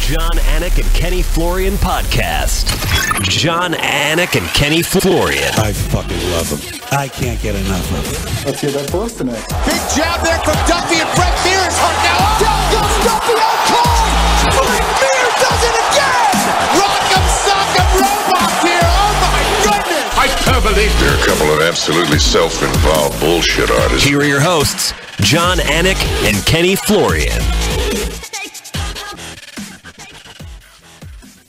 Jon Anik and Kenny Florian podcast. Jon Anik and Kenny Florian. I fucking love them. I can't get enough of them. Let's hear that voice tonight. Big jab there from Duffy and Brett Mears is hurt now. Down goes Duffy out cold. Frank Mir does it again. Rock'em sock'em robot here. Oh my goodness. Hyperbole. They're a couple of absolutely self-involved bullshit artists. Here are your hosts, Jon Anik and Kenny Florian.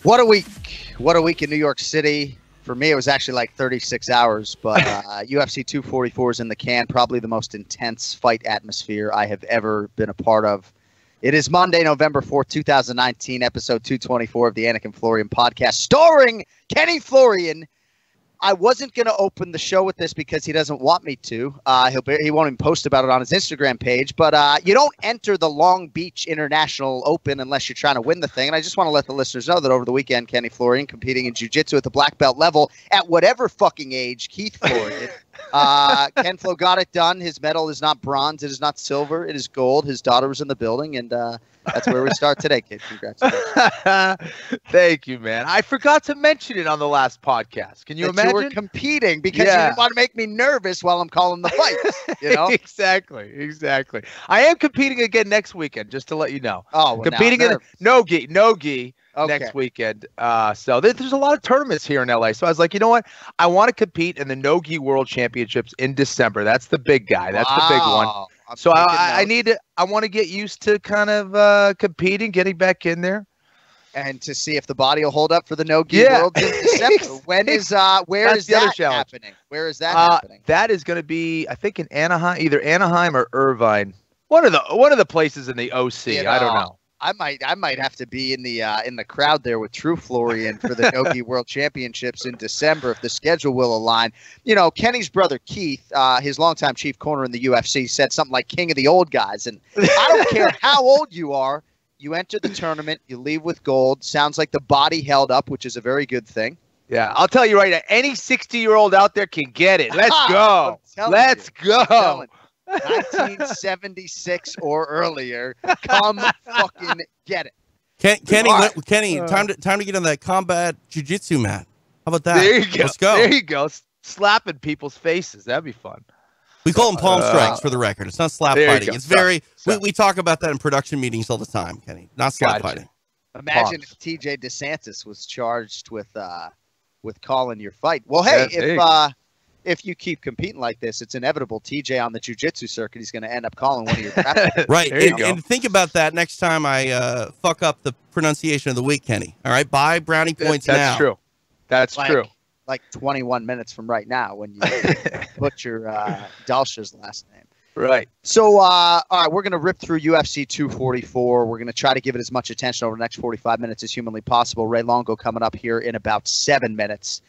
What a week. What a week in New York City. For me, it was actually like 36 hours, but uh, UFC 244 is in the can. Probably the most intense fight atmosphere I have ever been a part of. It is Monday, November 4th, 2019, episode 224 of the Anik and Florian podcast, starring Kenny Florian. I wasn't going to open the show with this because he doesn't want me to. Uh, he'll be, he won't even post about it on his Instagram page. But uh, you don't enter the Long Beach International Open unless you're trying to win the thing. And I just want to let the listeners know that over the weekend, Kenny Florian competing in jiu-jitsu at the black belt level at whatever fucking age Keith Florian. uh, Ken Flo got it done. His medal is not bronze. It is not silver. It is gold. His daughter was in the building, and uh, that's where we start today, kid. Congratulations. Thank you, man. I forgot to mention it on the last podcast. Can you that imagine? You were competing because you Yeah. didn't want to make me nervous while I'm calling the fights. You know? exactly, exactly. I am competing again next weekend, just to let you know. Oh, well, competing in no gi, no gi Okay. next weekend. Uh, so there- there's a lot of tournaments here in LA. So I was like, you know what? I want to compete in the no gi World Championships in December. That's the big guy. That's the big one. I'm So I, I- I need to. I want to get used to kind of uh, competing, getting back in there. and to see if the body will hold up for the no gi Yeah. world when is uh where That's is the other that happening? Where is that Uh, happening? that is going to be, I think, in Anaheim, either Anaheim or Irvine. One of the one of the places in the OC. You I don't know, know. I might I might have to be in the uh, in the crowd there with True Florian for the Nogi World Championships in December if the schedule will align. You know, Kenny's brother Keith, uh, his longtime chief corner in the UFC, said something like "King of the old guys," and I don't care how old you are. You enter the tournament, you leave with gold. Sounds like the body held up, which is a very good thing. Yeah, I'll tell you right now. Any 60 year old out there can get it. Let's go. Let's you. Go. Telling you. 1976 or earlier. Come fucking get it. Ken, Kenny, All right. let- Kenny, time to time to get on that combat jujitsu mat. How about that? There you go. Let's go. There you go. S- Slapping people's faces. That'd be fun. We call them palm Uh, strikes for the record. It's not slap fighting. go. It's very. We, Sorry. we talk about that in production meetings all the time, Kenny. Not slap Gotcha. fighting. Imagine Pause. if TJ DeSantis was charged with uh with calling your fight. Well, hey, Yeah, if uh if you keep competing like this, it's inevitable. TJ on the jujitsu circuit, he's going to end up calling one of your. Right. There you And, go. and think about that next time I uh, fuck up the pronunciation of the week, Kenny. All right. Buy brownie points That's now. true. That's Like- true. like 21 minutes from right now when you butcher uh, Dalcha's last name. right. So, uh, all right, we're going to rip through UFC 244. We're going to try to give it as much attention over the next 45 minutes as humanly possible. Ray Longo coming up here in about seven minutes.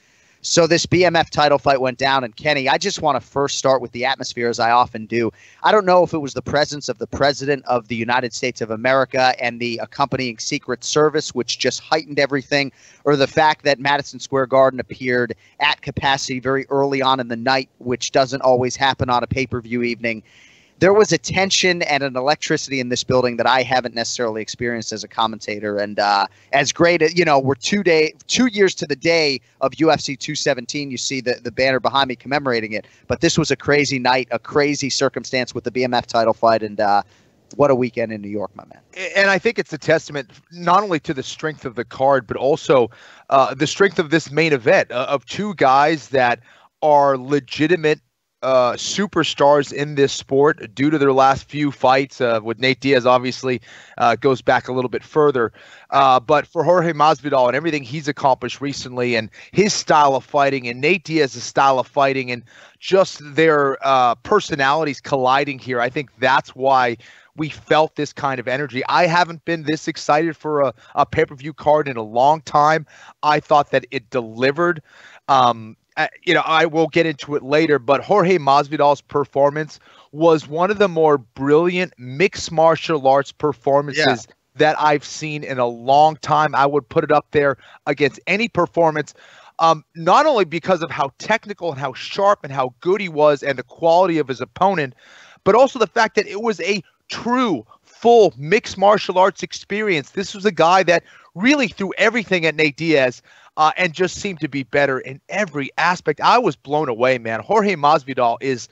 So, this BMF title fight went down, and Kenny, I just want to first start with the atmosphere, as I often do. I don't know if it was the presence of the President of the United States of America and the accompanying Secret Service, which just heightened everything, or the fact that Madison Square Garden appeared at capacity very early on in the night, which doesn't always happen on a pay per view evening there was a tension and an electricity in this building that I haven't necessarily experienced as a commentator. And uh, as great, as you know, we're two day, two years to the day of UFC 217. You see the the banner behind me commemorating it. But this was a crazy night, a crazy circumstance with the BMF title fight, and uh, what a weekend in New York, my man. and I think it's a testament not only to the strength of the card, but also uh, the strength of this main event uh, of two guys that are legitimate uh, superstars in this sport due to their last few fights. Uh, with Nate Diaz, obviously, uh, goes back a little bit further. Uh, but for Jorge Masvidal and everything he's accomplished recently, and his style of fighting, and Nate Diaz's style of fighting, and just their uh, personalities colliding here, I think that's why we felt this kind of energy. I haven't been this excited for a, a pay per view card in a long time. I thought that it delivered. Um, you know, I will get into it later, but Jorge Masvidal's performance was one of the more brilliant mixed martial arts performances that I've seen in a long time. I would put it up there against any performance. Um, not only because of how technical and how sharp and how good he was and the quality of his opponent, but also the fact that it was a true full mixed martial arts experience. This was a guy that really threw everything at Nate Diaz uh, and just seemed to be better in every aspect. I was blown away, man. Jorge Masvidal is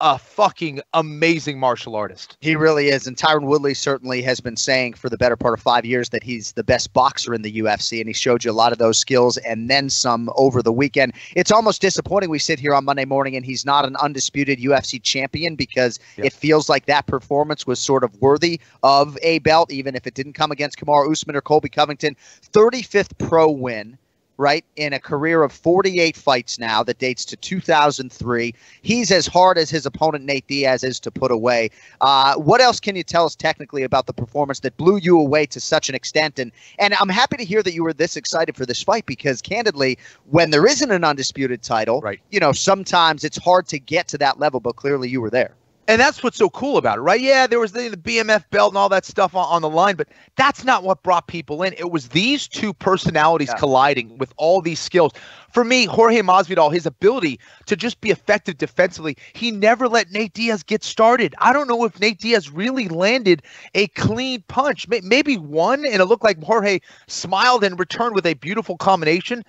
a fucking amazing martial artist. He really is. And Tyron Woodley certainly has been saying for the better part of five years that he's the best boxer in the UFC. And he showed you a lot of those skills and then some over the weekend. It's almost disappointing we sit here on Monday morning and he's not an undisputed UFC champion because it feels like that performance was sort of worthy of a belt, even if it didn't come against Kamaru Usman or Colby Covington. 35th pro win. Right in a career of 48 fights now that dates to 2003. He's as hard as his opponent Nate Diaz is to put away. Uh, what else can you tell us technically about the performance that blew you away to such an extent? And and I'm happy to hear that you were this excited for this fight because candidly, when there isn't an undisputed title, Right. you know, sometimes it's hard to get to that level. But clearly, you were there. And that's what's so cool about it, right? Yeah, there was the, the BMF belt and all that stuff on, on the line, but that's not what brought people in. It was these two personalities Yeah. colliding with all these skills. For me, Jorge Masvidal, his ability to just be effective defensively, he never let Nate Diaz get started. I don't know if Nate Diaz really landed a clean punch. May- Maybe one, and it looked like Jorge smiled and returned with a beautiful combination.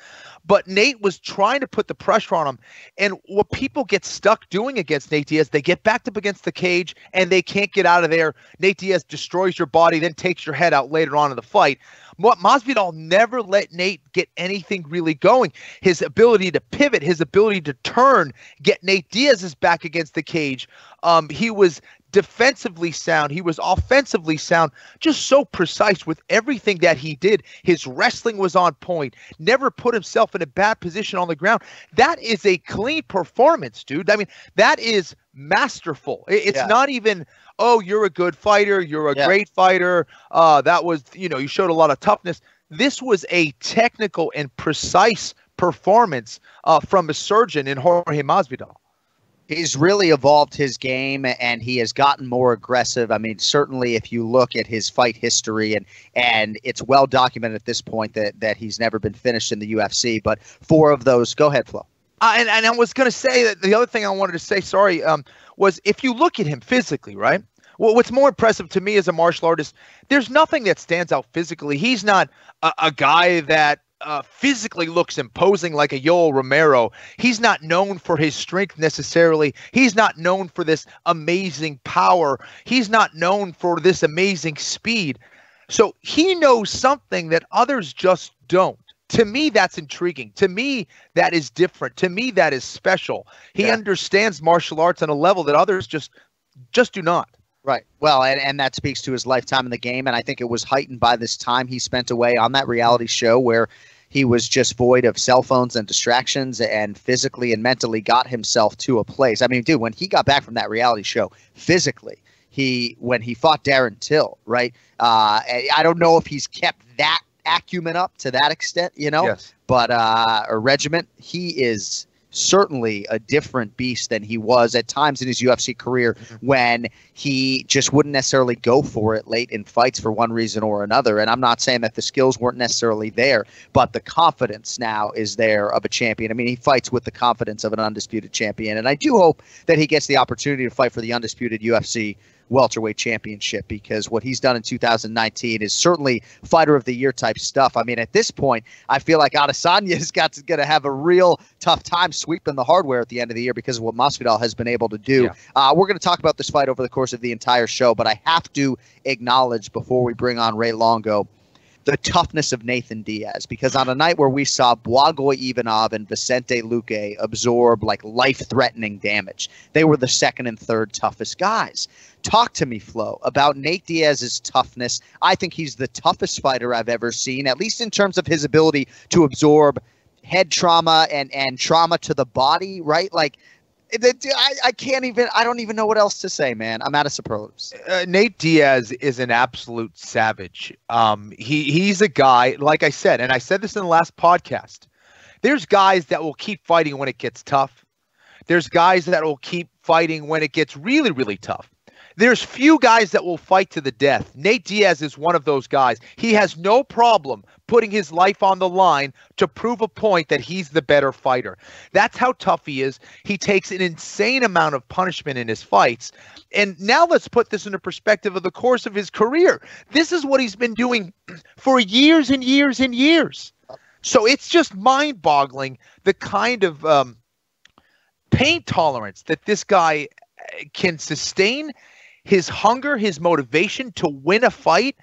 But Nate was trying to put the pressure on him. And what people get stuck doing against Nate Diaz, they get backed up against the cage and they can't get out of there. Nate Diaz destroys your body, then takes your head out later on in the fight. Ma- Masvidal never let Nate get anything really going. His ability to pivot, his ability to turn, get Nate Diaz's back against the cage. Um, he was defensively sound. He was offensively sound, just so precise with everything that he did. His wrestling was on point, never put himself in a bad position on the ground. That is a clean performance, dude. I mean, that is masterful. It's Yeah. not even, oh, you're a good fighter, you're a Yeah. great fighter. Uh, that was, you know, you showed a lot of toughness. This was a technical and precise performance uh, from a surgeon in Jorge Masvidal. He's really evolved his game and he has gotten more aggressive. I mean, certainly if you look at his fight history and and it's well documented at this point that that he's never been finished in the UFC, but four of those go ahead, Flo. Uh, and, and I was going to say that the other thing I wanted to say, sorry, um, was if you look at him physically, right? Well, what's more impressive to me as a martial artist, there's nothing that stands out physically. He's not a, a guy that uh, physically looks imposing like a Yoel Romero. He's not known for his strength necessarily. He's not known for this amazing power. He's not known for this amazing speed. So he knows something that others just don't. To me, that's intriguing. To me, that is different. To me, that is special. He Yeah. understands martial arts on a level that others just just do not. Right. Well, and, and that speaks to his lifetime in the game. And I think it was heightened by this time he spent away on that reality show where he was just void of cell phones and distractions and physically and mentally got himself to a place. I mean, dude, when he got back from that reality show physically, he when he fought Darren Till, right? Uh, I I don't know if he's kept that acumen up to that extent, you know, Yes. but uh, a regiment, he is certainly a different beast than he was at times in his UFC career when he just wouldn't necessarily go for it late in fights for one reason or another. And I'm not saying that the skills weren't necessarily there, but the confidence now is there of a champion. I mean, he fights with the confidence of an undisputed champion. And I do hope that he gets the opportunity to fight for the undisputed UFC welterweight championship because what he's done in 2019 is certainly fighter of the year type stuff. I mean, at this point, I feel like Adesanya has got to, going to have a real tough time sweeping the hardware at the end of the year because of what Masvidal has been able to do. Yeah. Uh, we're going to talk about this fight over the course of the entire show, but I have to acknowledge before we bring on Ray Longo the toughness of Nathan Diaz because on a night where we saw Blagoy Ivanov and Vicente Luque absorb like life-threatening damage, they were the second and third toughest guys. Talk to me, Flo, about Nate Diaz's toughness. I think he's the toughest fighter I've ever seen, at least in terms of his ability to absorb head trauma and and trauma to the body. Right, like. I, I can't even. I don't even know what else to say, man. I'm out of superlatives. uh, Nate Diaz is an absolute savage. Um, he he's a guy, like I said, and I said this in the last podcast. There's guys that will keep fighting when it gets tough. There's guys that will keep fighting when it gets really, really tough. There's few guys that will fight to the death. Nate Diaz is one of those guys. He has no problem putting his life on the line to prove a point that he's the better fighter. That's how tough he is. He takes an insane amount of punishment in his fights. And now let's put this into perspective of the course of his career. This is what he's been doing for years and years and years. So it's just mind boggling the kind of um, pain tolerance that this guy uh, can sustain. His hunger, his motivation to win a fight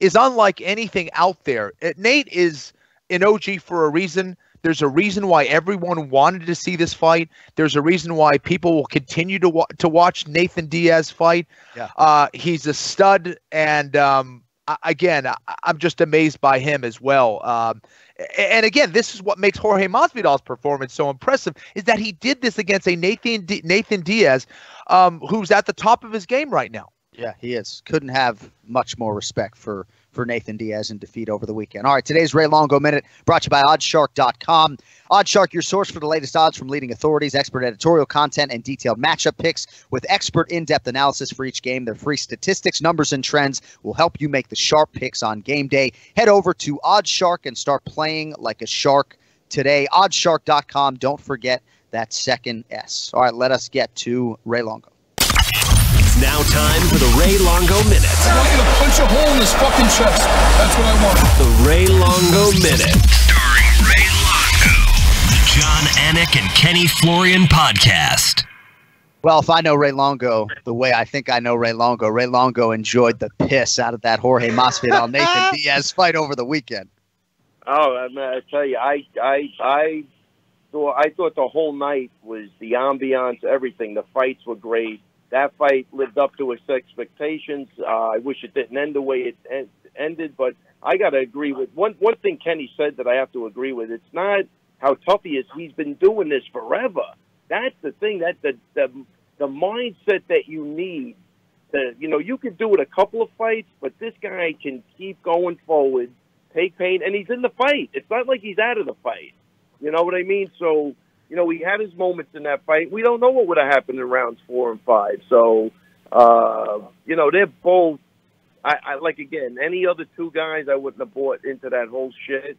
is unlike anything out there. Uh, Nate is an OG for a reason. There's a reason why everyone wanted to see this fight. There's a reason why people will continue to wa- to watch Nathan Diaz fight. Yeah. Uh, he's a stud, and um, I- again, I- I'm just amazed by him as well. Um, and again, this is what makes Jorge Masvidal's performance so impressive: is that he did this against a Nathan D- Nathan Diaz, um, who's at the top of his game right now. Yeah, he is. Couldn't have much more respect for for Nathan Diaz in defeat over the weekend. All right, today's Ray Longo Minute brought to you by OddsShark.com. OddsShark, your source for the latest odds from leading authorities, expert editorial content, and detailed matchup picks with expert in-depth analysis for each game. Their free statistics, numbers, and trends will help you make the sharp picks on game day. Head over to OddsShark and start playing like a shark today. OddsShark.com. Don't forget that second S. All right, let us get to Ray Longo. It's now time for the Ray Longo Minute. I want you to punch a hole in his fucking chest. That's what I want. The Ray Longo Minute. Starring Ray Longo. The Jon Anik and Kenny Florian podcast. Well, if I know Ray Longo the way I think I know Ray Longo, Ray Longo enjoyed the piss out of that Jorge Masvidal Nathan Diaz fight over the weekend. Oh, I, mean, I tell you, I, I, I thought, I thought the whole night was the ambiance, everything. The fights were great. That fight lived up to its expectations. Uh, I wish it didn't end the way it en- ended, but I got to agree with one one thing Kenny said that I have to agree with. It's not how tough he is. He's been doing this forever. That's the thing. That the the the mindset that you need. The you know you can do it a couple of fights, but this guy can keep going forward take pain, and he's in the fight. It's not like he's out of the fight. You know what I mean? So, you know, he had his moments in that fight. We don't know what would have happened in rounds four and five. So, uh, you know, they're both. I, I like again. Any other two guys, I wouldn't have bought into that whole shit.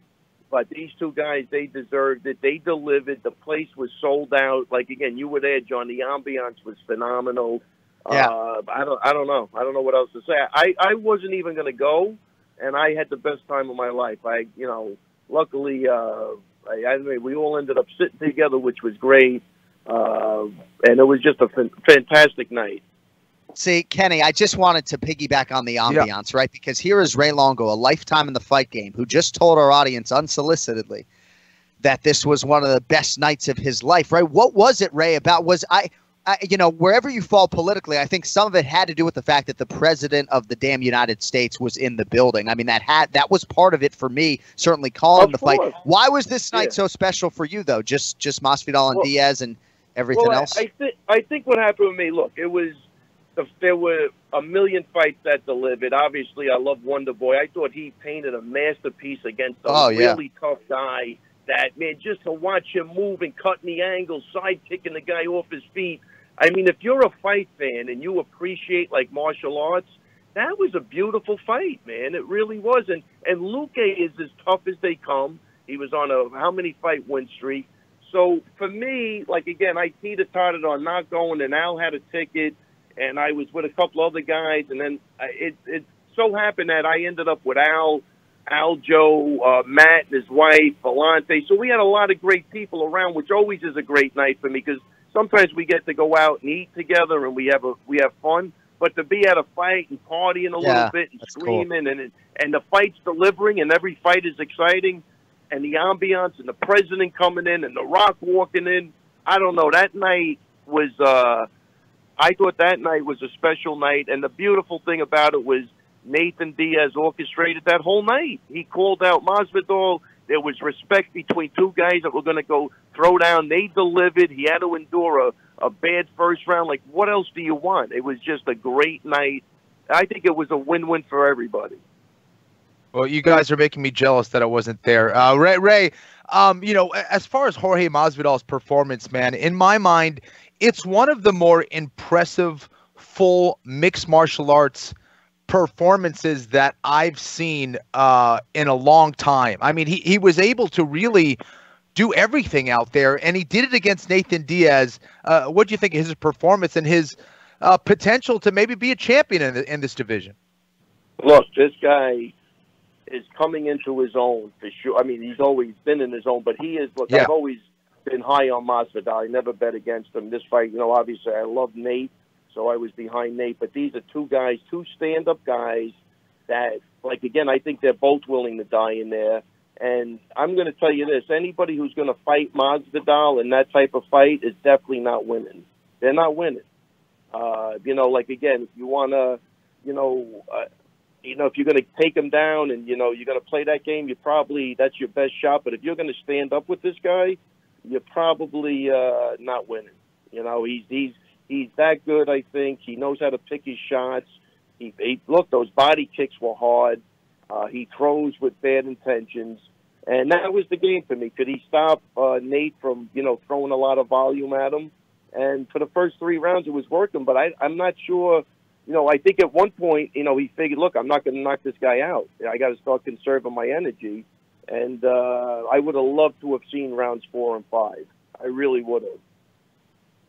But these two guys, they deserved it. They delivered. The place was sold out. Like again, you were there, Jon. The ambiance was phenomenal. Yeah. Uh, I don't. I don't know. I don't know what else to say. I I wasn't even going to go and I had the best time of my life. I, you know, luckily, uh, I, I mean, we all ended up sitting together, which was great, uh, and it was just a fantastic night. See, Kenny, I just wanted to piggyback on the ambiance, right? Because here is Ray Longo, a lifetime in the fight game, who just told our audience unsolicitedly that this was one of the best nights of his life, right? What was it, Ray, about? Was I. I, you know, wherever you fall politically, I think some of it had to do with the fact that the president of the damn United States was in the building. I mean, that had that was part of it for me. Certainly calling the fight. Why was this night Yeah. so special for you, though? Just just Masvidal and Well- Diaz and everything well, else. I, I think I think what happened with me. Look, it was the, there were a million fights that delivered. Obviously, I love Wonder Boy. I thought he painted a masterpiece against a Oh, yeah. really tough guy. That man, just to watch him move and cutting the angles, side kicking the guy off his feet. I mean, if you're a fight fan and you appreciate like martial arts, that was a beautiful fight, man. It really was. And and Luque is as tough as they come. He was on a how many fight win streak. So for me, like again, I teeter totted on not going, and Al had a ticket, and I was with a couple other guys, and then it it so happened that I ended up with Al, Al, Joe, uh, Matt, and his wife, Volante. So we had a lot of great people around, which always is a great night for me because sometimes we get to go out and eat together, and we have a we have fun. But to be at a fight and partying a Yeah, little bit and that's cool. screaming, and and the fight's delivering, and every fight is exciting and the ambiance and the president coming in and the rock walking in. I don't know. That night was uh I thought that night was a special night and the beautiful thing about it was Nathan Diaz orchestrated that whole night. He called out Masvidal. There was respect between two guys that were going to go throw down. They delivered. He had to endure a, a bad first round. Like, what else do you want? It was just a great night. I think it was a win-win for everybody. Well, you guys are making me jealous that I wasn't there. Uh, Ray, Ray, um, you know, as far as Jorge Masvidal's performance, man, in my mind, it's one of the more impressive full mixed martial arts performances that I've seen uh, in a long time. I mean, he, he was able to really do everything out there, and he did it against Nathan Diaz. Uh, what do you think of his performance and his uh, potential to maybe be a champion in, the, in this division? Look, this guy is coming into his own for sure. I mean, he's always been in his own, but he is. Look, Yeah. I've always been high on Masvidal. I never bet against him. This fight, you know, obviously I love Nate, so I was behind Nate. But these are two guys, two stand-up guys that, like, again, I think they're both willing to die in there. And I'm going to tell you this: anybody who's going to fight Masvidal in that type of fight is definitely not winning. They're not winning. Uh, you know, like again, if you want to, you know, uh, you know, if you're going to take him down and you know you're going to play that game, you probably that's your best shot. But if you're going to stand up with this guy, you're probably uh, not winning. You know, he's he's he's that good. I think he knows how to pick his shots. He, he look those body kicks were hard. Uh, he throws with bad intentions, and that was the game for me. Could he stop uh, Nate from you know throwing a lot of volume at him? And for the first three rounds, it was working, but I, I'm not sure. You know, I think at one point, you know, he figured, look, I'm not going to knock this guy out. I got to start conserving my energy. And uh, I would have loved to have seen rounds four and five. I really would have.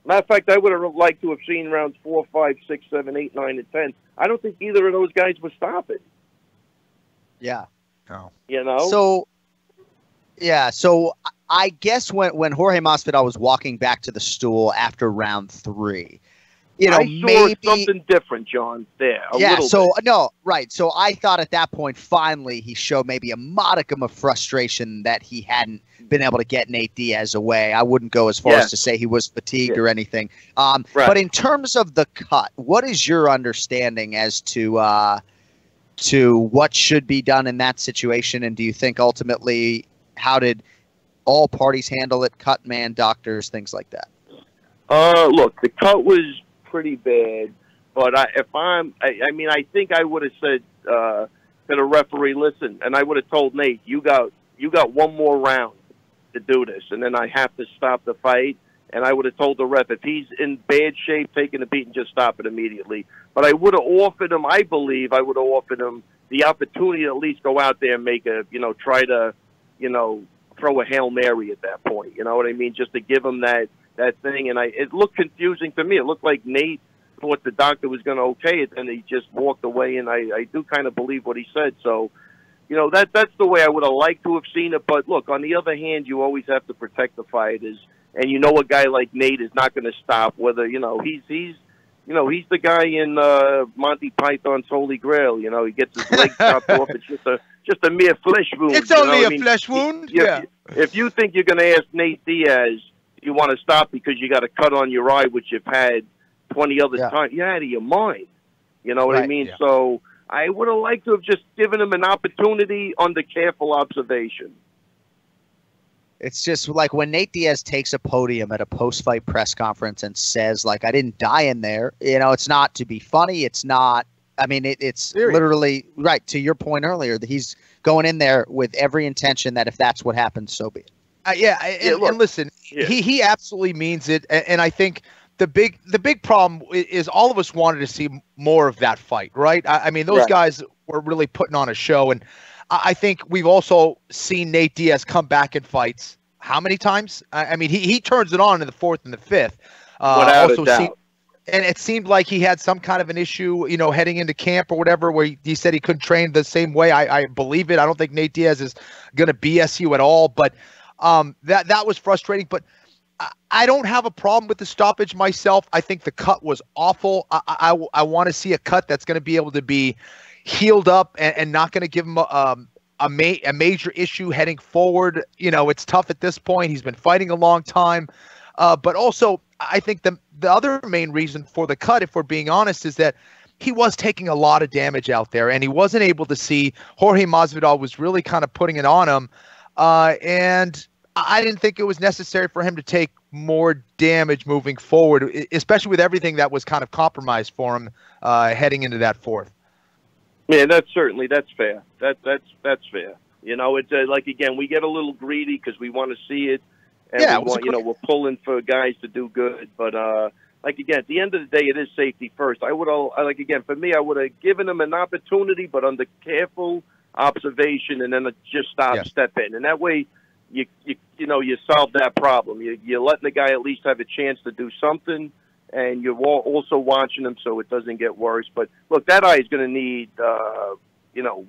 Matter of fact, I would have liked to have seen rounds four, five, six, seven, eight, nine, and ten. I don't think either of those guys were stopping. Yeah. No. You know, So, yeah. So I guess when when Jorge Masvidal was walking back to the stool after round three, you know, I saw maybe something different, Jon. There, a yeah. little So bit. no, right. So I thought at that point, finally, he showed maybe a modicum of frustration that he hadn't been able to get Nate Diaz away. I wouldn't go as far Yeah. as to say he was fatigued Yeah. or anything. Um, Right. But in terms of the cut, what is your understanding as to uh, to what should be done in that situation? And do you think ultimately, how did all parties handle it? Cut man, doctors, things like that. Uh, look, the cut was pretty bad, but I, if I'm, I, I mean, I think I would have said uh, to the referee, "Listen," and I would have told Nate, "You got, you got one more round to do this, and then I have to stop the fight." And I would have told the ref, if he's in bad shape, taking a beating, just stop it immediately. But I would have offered him, I believe, I would have offered him the opportunity to at least go out there and make a, you know, try to, you know, throw a hail mary at that point. You know what I mean? Just to give him that that thing. And I, it looked confusing to me. It looked like Nate thought the doctor was going to okay it, and he just walked away. And I, I do kind of believe what he said. So, you know, that that's the way I would have liked to have seen it. But look, on the other hand, you always have to protect the fighters, and you know a guy like Nate is not going to stop. Whether you know he's he's. You know, he's the guy in uh, Monty Python's Holy Grail. You know, he gets his leg chopped off. It's just a just a mere flesh wound. It's only what I a mean? flesh wound. If- Yeah. If you think you're going to ask Nate Diaz, you want to stop because you got a cut on your eye, which you've had 20 other Yeah. times, you're out of your mind. You know what I mean? Yeah. So I would have liked to have just given him an opportunity under careful observation. It's just like when Nate Diaz takes a podium at a post-fight press conference and says, "Like I didn't die in there." You know, it's not to be funny. It's not. I mean, it, it's Serious. literally right to your point earlier that he's going in there with every intention that if that's what happens, so be it. Uh, yeah, I- Yeah, and, look. and listen, Yeah. he he absolutely means it, and, and I think the big the big problem is all of us wanted to see more of that fight, right? I, I mean, those Right. guys were really putting on a show, and I, think we've also seen Nate Diaz come back in fights. How many times? I, I mean, he he turns it on in the fourth and the fifth. Uh, Without a also doubt. seen- and it seemed like he had some kind of an issue, you know, heading into camp or whatever, where he, he said he couldn't train the same way. I, I believe it. I don't think Nate Diaz is going to BS you at all, but um, that that was frustrating. But I, I don't have a problem with the stoppage myself. I think the cut was awful. I I, I want to see a cut that's going to be able to be healed up and, and not going to give him a, um, a, ma- a major issue heading forward. You know, it's tough at this point. He's been fighting a long time. Uh, but also, I think the the other main reason for the cut, if we're being honest, is that he was taking a lot of damage out there, and he wasn't able to see. Jorge Masvidal was really kind of putting it on him, uh, and I didn't think it was necessary for him to take more damage moving forward, especially with everything that was kind of compromised for him uh, heading into that fourth. Yeah, that's certainly that's fair. That that's that's fair. You know, it's uh, like again, we get a little greedy because we want to see it, and Yeah, we want, you know, we're pulling for guys to do good. But uh, like again, at the end of the day, it is safety first. I would all like again for me, I would have given him an opportunity, but under careful observation, and then just stop, Yes. step in, and that way, you you you know you solve that problem. You, you're letting the guy at least have a chance to do something, and you're also watching him so it doesn't get worse. But look, that eye is going to need uh, you know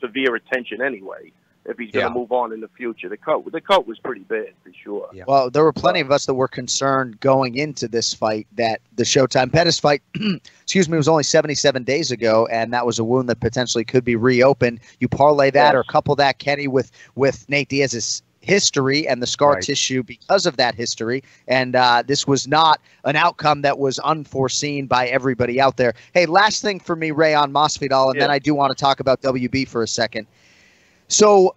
severe attention anyway if he's going Yeah. to move on in the future. The cut the cut was pretty bad for sure. Well, there were plenty of us that were concerned going into this fight that the Showtime Pettis fight, excuse me, was only 77 days ago, and that was a wound that potentially could be reopened. You parlay that Yes. or couple that, Kenny, with with Nate Diaz's history and the scar Right. tissue because of that history, and uh, this was not an outcome that was unforeseen by everybody out there. Hey, last thing for me, Ray on Masvidal, and then I do want to talk about WB for a second. So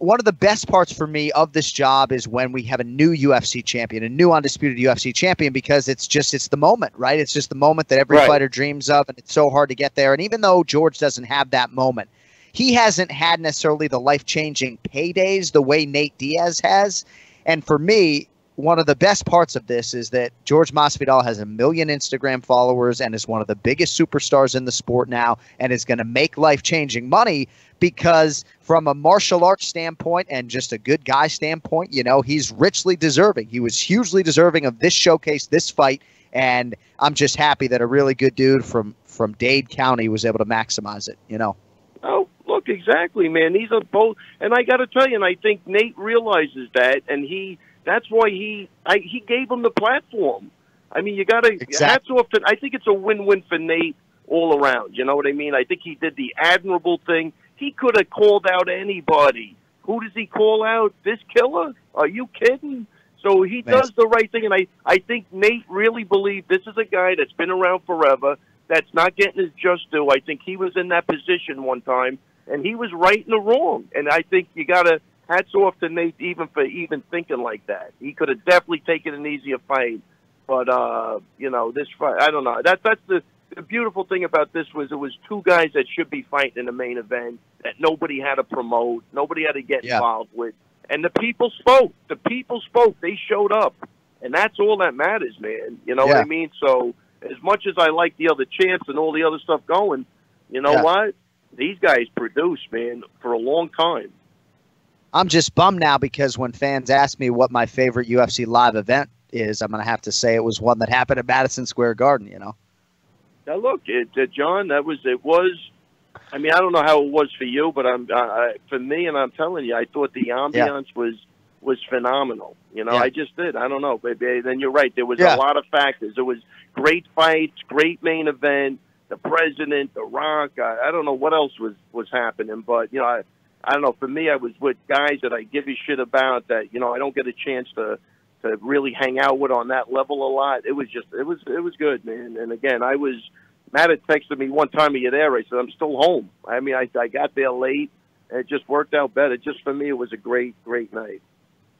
one of the best parts for me of this job is when we have a new UFC champion, a new undisputed UFC champion, because it's just it's the moment, right? It's just the moment that every Right. fighter dreams of, and it's so hard to get there. And even though George doesn't have that moment, he hasn't had necessarily the life changing paydays the way Nate Diaz has. And for me, one of the best parts of this is that George Masvidal has a million Instagram followers and is one of the biggest superstars in the sport now, and is going to make life changing money because from a martial arts standpoint and just a good guy standpoint, you know, he's richly deserving. He was hugely deserving of this showcase, this fight, and I'm just happy that a really good dude from from Dade County was able to maximize it. You know, Oh, look, exactly, man. These are both, and I got to tell you, and I think Nate realizes that, and he that's why he I, he gave him the platform. I mean, you got to Exactly. hats off to. I think it's a win-win for Nate all around. You know what I mean? I think he did the admirable thing. He could have called out anybody. Who does he call out? This killer? Are you kidding? So he Man. does the right thing, and I I think Nate really believed this is a guy that's been around forever. That's not getting his just due. I think he was in that position one time, and he was right in the wrong. And I think you got to hats off to Nate even for even thinking like that. He could have definitely taken an easier fight, but uh, you know this fight. I don't know. That that's the the beautiful thing about this was it was two guys that should be fighting in the main event that nobody had to promote, nobody had to get Yeah. involved with, and the people spoke. The people spoke. They showed up, and that's all that matters, man. You know what I mean? So as much as I like the other champs and all the other stuff going, you know Yeah. what? These guys produce, man, for a long time. I'm just bummed now because when fans ask me what my favorite UFC live event is, I'm going to have to say it was one that happened at Madison Square Garden. You know. Now look, it, uh, Jon, that was it was. I mean, I don't know how it was for you, but I'm uh, I, for me, and I'm telling you, I thought the ambiance was was phenomenal. You know, Yeah. I just did. I don't know, but then you're right. There was Yeah. a lot of factors. There was great fights, great main event, the president, the Rock. I, I don't know what else was was happening, but you know, I I don't know. For me, I was with guys that I give a shit about that. You know, I don't get a chance to to really hang out with on that level a lot. It was just it was it was good, man. And again, I was Matt had texted me one time, "Are you there?" I said, "I'm still home." I mean, I I got there late. It just worked out better. Just for me, it was a great great night.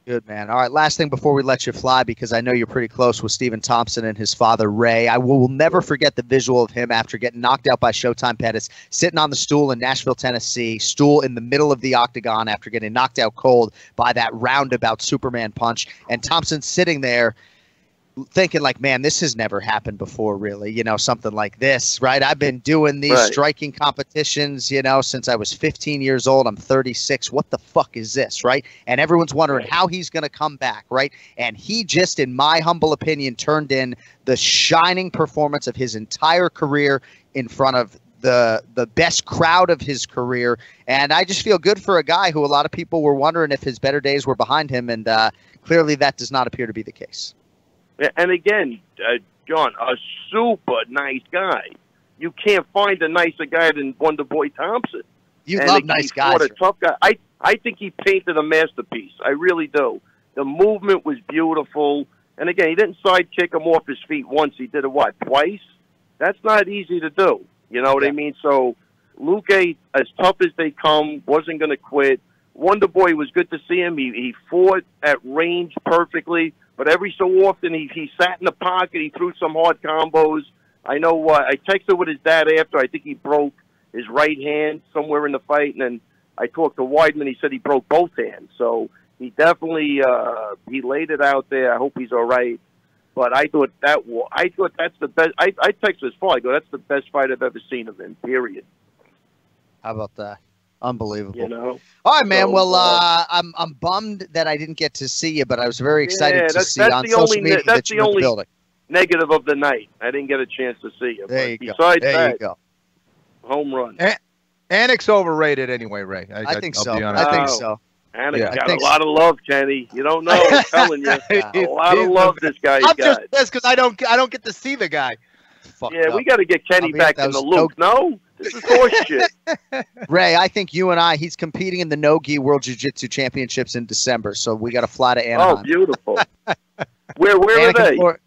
Good man. All right, last thing before we let you fly, because I know you're pretty close with Stephen Thompson and his father Ray. I will never forget the visual of him after getting knocked out by Showtime Pettis, sitting on the stool in Nashville, Tennessee, stool in the middle of the octagon after getting knocked out cold by that roundabout Superman punch, and Thompson sitting there thinking like, man, this has never happened before, really. You know, something like this, right? I've been doing these Right. striking competitions, you know, since I was 15 years old. I'm 36. What the fuck is this, right? And everyone's wondering how he's going to come back, right? And he just, in my humble opinion, turned in the shining performance of his entire career in front of the the best crowd of his career. And I just feel good for a guy who a lot of people were wondering if his better days were behind him, and uh, clearly that does not appear to be the case. Yeah, And again, uh, Jon, a super nice guy. You can't find a nicer guy than Wonder Boy Thompson. You And love he nice guys. A tough guy. I I think he painted a masterpiece. I really do. The movement was beautiful, and again, he didn't sidekick him off his feet once. He did it what twice. That's not easy to do. You know what I mean? So Luque, as tough as they come, wasn't going to quit. Wonder Boy was good to see him. He he fought at range perfectly, but every so often he he sat in the pocket. He threw some hard combos. I know. Uh, I texted with his dad after. I think he broke his right hand somewhere in the fight, and then I talked to Weidman. He said he broke both hands. So he definitely uh, he laid it out there. I hope he's all right. But I thought that I thought that's the best. I I texted his father. I go, that's the best fight I've ever seen of him. Period. How about that? Unbelievable. You know. All right, man. So, well, uh, uh, I'm I'm bummed that I didn't get to see you, but I was very excited Yeah, to that's- see that's on the social only- media that's that the you were in the only- building. Negative of the night. I didn't get a chance to see you. There but you go. There that, you go. home run. Anik's overrated anyway, Ray. I think I'll so. I think Oh. so. Anik Yeah. I got a lot of love, Kenny. You don't know. I'm telling you, Yeah. a lot of love the- this guy's I'm just pissed because I don't I don't get to see the guy. Fucked Yeah, up. we got to get I Kenny mean, back that in the was loop. No, this is horseshit. Ray, I think you and I, he's competing in the No-Gi World Jiu-Jitsu Championships in December, so we got to fly to Anaheim. oh, beautiful. Where where are Anakin, they? Flor-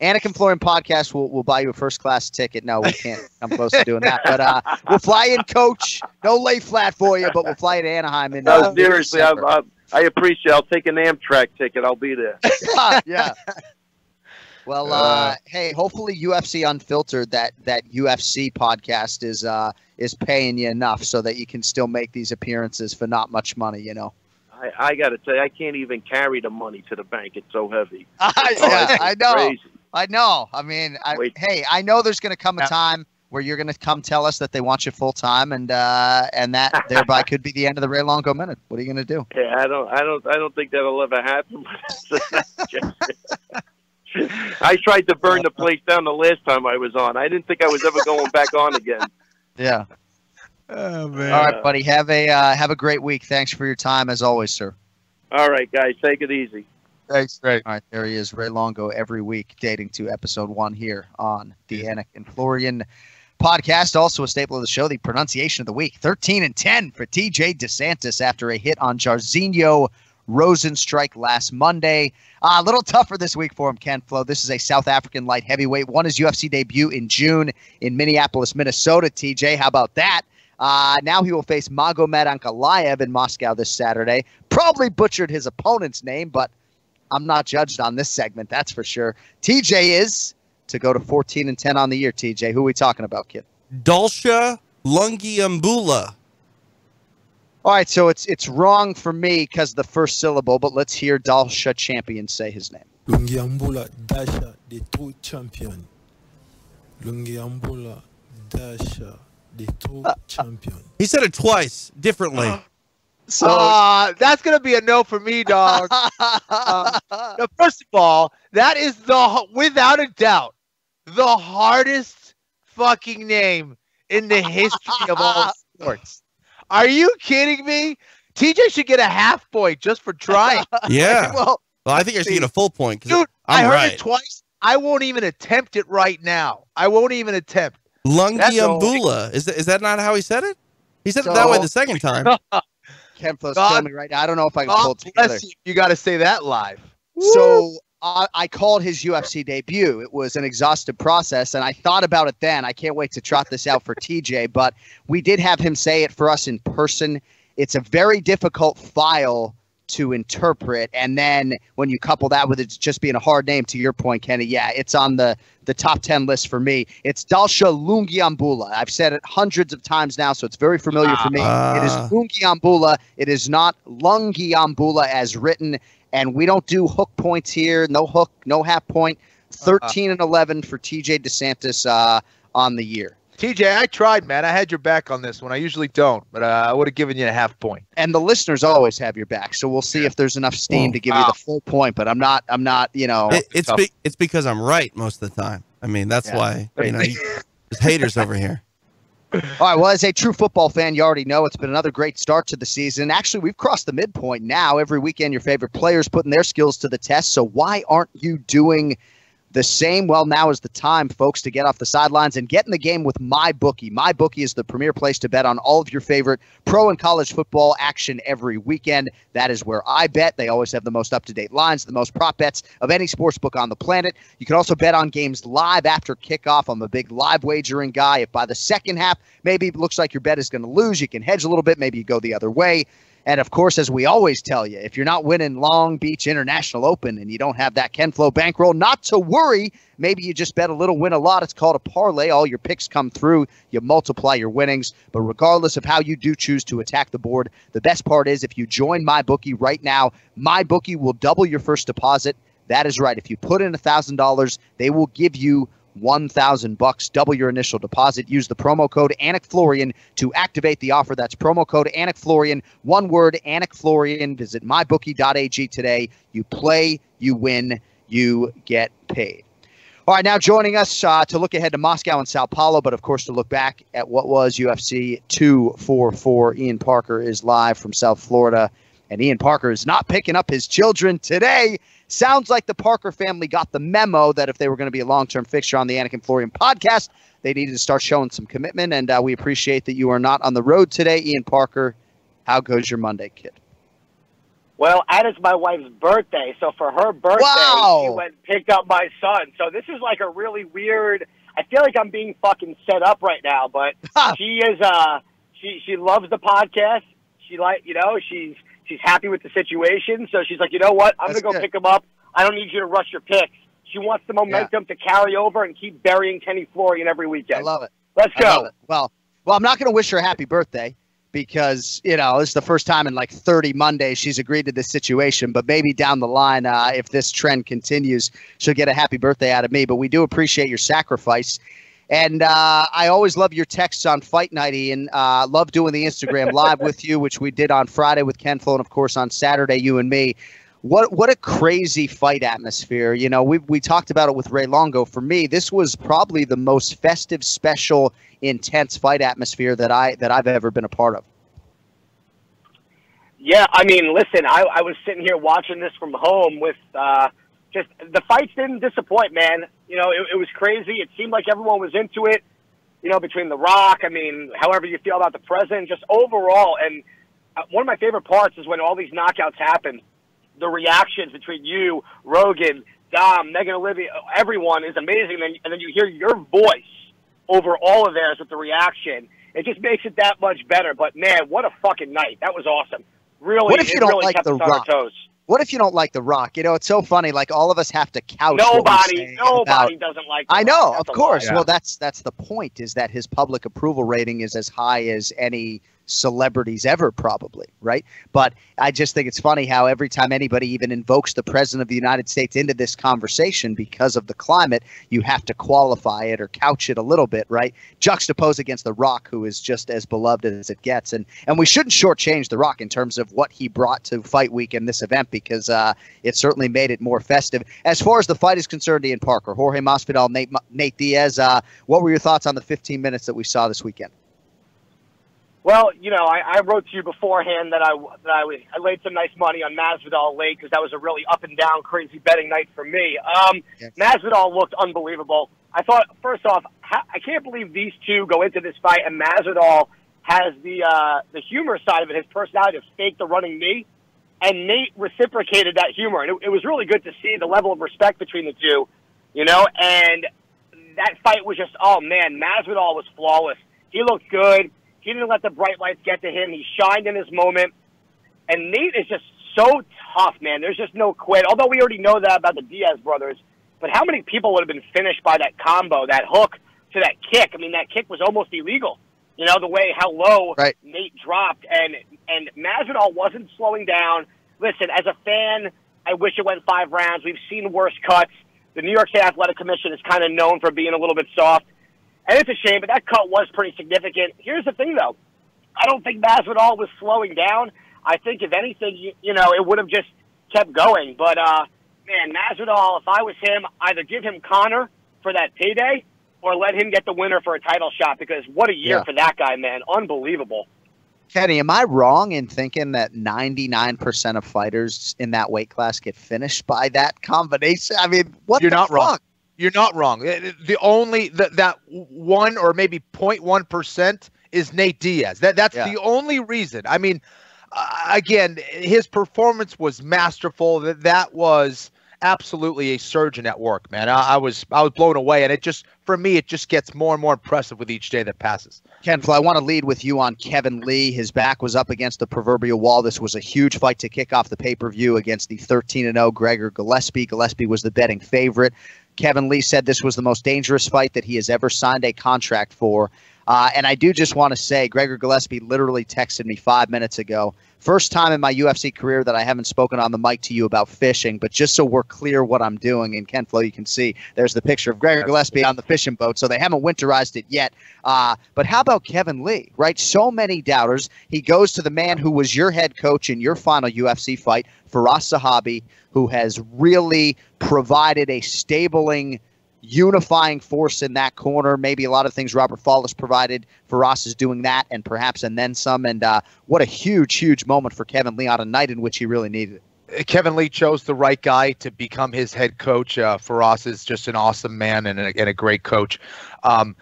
Anik and Florian podcast will will buy you a first class ticket. No, we can't come close to doing that, but uh, we'll fly in, coach. No lay flat for you, but we'll fly to Anaheim in. No, uh, seriously, I. I, I appreciate. I'll take an Amtrak ticket. I'll be there. yeah. Well, uh, hey, hopefully UFC Unfiltered that that UFC podcast is uh is paying you enough so that you can still make these appearances for not much money. You know. I, I got to tell you, I can't even carry the money to the bank. It's so heavy. yeah, I know. Crazy. I know. I mean, I, hey, I know there's going to come a time where you're going to come tell us that they want you full time, and uh, and that thereby could be the end of the Ray Longo minute. What are you going to do? Yeah, I don't, I don't, I don't think that'll ever happen. I tried to burn the place down the last time I was on. I didn't think I was ever going back on again. Yeah. Oh man. All right, buddy. Have a uh, have a great week. Thanks for your time as always, sir. All right, guys, take it easy. Thanks, Ray. All right, there he is, Ray Longo, every week, dating to episode one here on the Anik and Florian podcast. Also a staple of the show, the pronunciation of the week. 13 and 10 for TJ DeSantis after a hit on Jairzinho Rozenstruik last Monday. Uh, a little tougher this week for him, Ken Flo. This is a South African light heavyweight. Won his UFC debut in June in Minneapolis, Minnesota. TJ, how about that? Uh, now he will face Magomed Ankalaev in Moscow this Saturday. Probably butchered his opponent's name, but I'm not judged on this segment, that's for sure. TJ is to go to 14 and 10 on the year. TJ, who are we talking about, kid? Dulcia Lungiambula. All right, so it's it's wrong for me because the first syllable, but let's hear Dalcha Champion say his name. Lungiambula Dasha, the true champion. Lungiambula Dasha, the true champion. He said it twice differently. So Uh, that's gonna be a no for me, dog. Uh, now, first of all, that is the without a doubt the hardest fucking name in the history of all sports. Are you kidding me? TJ should get a half point just for trying. Yeah. well, Well, I think I should get a full point because Dude, i I'm heard right. it twice. I won't even attempt it right now. I won't even attempt. Lungiambula. Is that, is that not how he said it? He said it that way the second time. Ken Flo's killing me right now. I don't know if I can pull it together. bless you. You got to say that live. So I, called his UFC debut. It was an exhaustive process, and I thought about it then. I can't wait to trot this out for TJ, but we did have him say it for us in person. It's a very difficult file to interpret, and then when you couple that with it just being a hard name, to your point, Kenny, yeah, it's on the the top ten list for me. It's Dalcha Lungiambula. I've said it hundreds of times now, so it's very familiar for me. it is Ah. Lungiambula. It is not Lungiambula as written and we don't do hook points here. No hook, no half point. 13 and 11 for TJ DeSantis uh, on the year. TJ, I tried, man. I had your back on this one. I usually don't, but uh, I would have given you a half point. And the listeners always have your back, so we'll see if there's enough steam to give you the full point. But I'm not, I'm not, you know. It, it's be, it's because I'm right most of the time. I mean, that's Yeah. why you know you- there's haters over here. All right. Well, as a true football fan, you already know it's been another great start to the season. Actually, we've crossed the midpoint now. Every weekend, your favorite players putting their skills to the test. So why aren't you doing the same? Well, now is the time, folks, to get off the sidelines and get in the game with my bookie. My bookie is the premier place to bet on all of your favorite pro and college football action every weekend. That is where I bet. They always have the most up-to-date lines, the most prop bets of any sports book on the planet. You can also bet on games live after kickoff. I'm a big live wagering guy. If by the second half, maybe it looks like your bet is going to lose, you can hedge a little bit. Maybe you go the other way. And of course, as we always tell you, if you're not winning Long Beach International Open and you don't have that Ken Flo bankroll, not to worry. Maybe you just bet a little, win a lot. It's called a parlay. All your picks come through, you multiply your winnings. But regardless of how you do choose to attack the board, the best part is if you join my bookie right now, my bookie will double your first deposit That is right. If you put in a $1,000, they will give you 1000 bucks. Double your initial deposit. Use the promo code Anik Florian to activate the offer. That's promo code Anik Florian one word Anik Florian visit mybookie.ag today. You play you win you get paid. All right now joining us uh, to look ahead to Moscow and Sao Paulo but of course to look back at what was UFC 244 Ian Parker is live from South Florida and Ian Parker is not picking up his children today Sounds like the Parker family got the memo that if they were going to be a long term fixture on the Anik and Florian podcast, they needed to start showing some commitment. And uh, we appreciate that you are not on the road today. Ian Parker, how goes your Monday, kid? Well, and it's my wife's birthday, so for her birthday, Wow. she went and picked up my son. So this is like a really weird. I feel like I'm being fucking set up right now, but she is. uh She she loves the podcast. She like you know she's she's happy with the situation. So she's like, you know what? I'm That's gonna go good. pick him up. I don't need you to rush your picks. She wants the momentum to carry over and keep burying Kenny Florian every weekend. I love it. Let's go. it. Well, well, I'm not going to wish her a happy birthday because you know this is the first time in like 30 Mondays she's agreed to this situation. But maybe down the line, uh, if this trend continues, she'll get a happy birthday out of me. But we do appreciate your sacrifice. And uh, I always love your texts on Fight Night, Ian. Uh, love doing the Instagram live with you, which we did on Friday with Ken Flo, and of course on Saturday, you and me. What what a crazy fight atmosphere! You know, we we talked about it with Ray Longo. For me, this was probably the most festive, special, intense fight atmosphere that I that I've ever been a part of. Yeah, I mean, listen, I, I was sitting here watching this from home with uh, just the fights didn't disappoint, man. You know, it, it was crazy. It seemed like everyone was into it. You know, between The Rock, I mean, however you feel about the president, just overall. And uh, one of my favorite parts is when all these knockouts happen. The reactions between you, Rogan, Dom, Megan Olivi, everyone is amazing. And, and then you hear your voice over all of theirs with the reaction. It just makes it that much better. But man, what a fucking night! That was awesome. Really, What if you don't really like kept The us on our Rock? Toes. What if you don't like The Rock? You know, it's so funny. Like all of us have to couch. what we Nobody, nobody about- doesn't like. The I know, Rock. of course. lie. Well, that's that's the point. Is that his public approval rating is as high as any celebrities ever, probably, right? But I just think it's funny how every time anybody even invokes the president of the United States into this conversation because of the climate, you have to qualify it or couch it a little bit, right? Juxtapose against The Rock, who is just as beloved as it gets, and and we shouldn't shortchange The Rock in terms of what he brought to Fight Week in this event because uh, it certainly made it more festive. As far as the fight is concerned, Ian Parker, Jorge Masvidal, Nate Nate Diaz, uh, what were your thoughts on the 15 minutes that we saw this weekend? Well, you know, I, I wrote to you beforehand that I that I, was- I laid some nice money on Masvidal late because that was a really up and down, crazy betting night for me. Um, Masvidal looked unbelievable. I thought, first off, I can't believe these two go into this fight, and Masvidal has the uh, the humor side of it, his personality to fake the running knee, and Nate reciprocated that humor, and it, it was really good to see the level of respect between the two, you know, and that fight was just, oh man, Masvidal was flawless. He looked good. He didn't let the bright lights get to him. He shined in his moment. And Nate is just so tough, man. There's just no quit. Although we already know that about the Diaz brothers, but how many people would have been finished by that combo, that hook to that kick? I mean, that kick was almost illegal. You know, the way how low Right. Nate dropped, and and Masvidal wasn't slowing down. Listen, as a fan, I wish it went five rounds. We've seen worse cuts. The New York State Athletic Commission is kind of known for being a little bit soft. And it's a shame, but that cut was pretty significant. Here's the thing, though. I don't think Masvidal was slowing down. I think, if anything, you, you know, it would have just kept going. But, uh, man, Masvidal, if I was him, either give him Conor for that payday or let him get the winner for a title shot because what a year Yeah. for that guy, man. Unbelievable. Kenny, am I wrong in thinking that 99% of fighters in that weight class get finished by that combination? I mean, what You're the not wrong. You're not wrong. Uh, The only that that one or maybe 0.1 percent is Nate Diaz. That that's Yeah. the only reason. I mean, uh, again, his performance was masterful. That that was absolutely a surgeon at work, man. I, I was I was blown away, and it just for me it just gets more and more impressive with each day that passes. Ken I want to lead with you on Kevin Lee. His back was up against the proverbial wall. This was a huge fight to kick off the pay per view against the 13 and 0 Gregor Gillespie. Gillespie was the betting favorite. Kevin Lee said this was the most dangerous fight that he has ever signed a contract for. Uh, and I do just want to say, Gregor Gillespie literally texted me five minutes ago. First time in my UFC career that I haven't spoken on the mic to you about fishing, but just so we're clear what I'm doing, in Ken Flo, you can see there's the picture of Gregor Gillespie on the fishing boat. So they haven't winterized it yet. Uh, but how about Kevin Lee, right? So many doubters. He goes to the man who was your head coach in your final UFC fight, Firas Zahabi, who has really provided a stabling – unifying force in that corner. Maybe a lot of things Robert Follis provided. Firas is doing that, and perhaps and then some. And uh, what a huge, huge moment for Kevin Lee on a night in which he really needed it. Kevin Lee chose the right guy to become his head coach. Uh, Firas is just an awesome man and a, and a great coach. Um,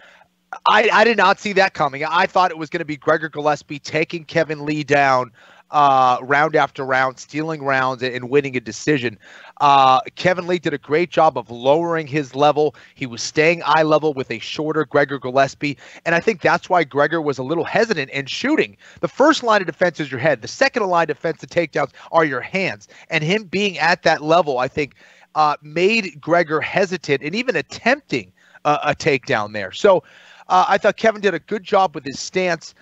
I, I did not see that coming. I thought it was going to be Gregor Gillespie taking Kevin Lee down uh, round after round, stealing rounds and winning a decision. Uh, Kevin Lee did a great job of lowering his level. He was staying eye level with a shorter Gregor Gillespie. And I think that's why Gregor was a little hesitant in shooting. The first line of defense is your head, the second line of defense, the takedowns, are your hands. And him being at that level, I think, uh, made Gregor hesitant and even attempting uh, a takedown there. So uh, I thought Kevin did a good job with his stance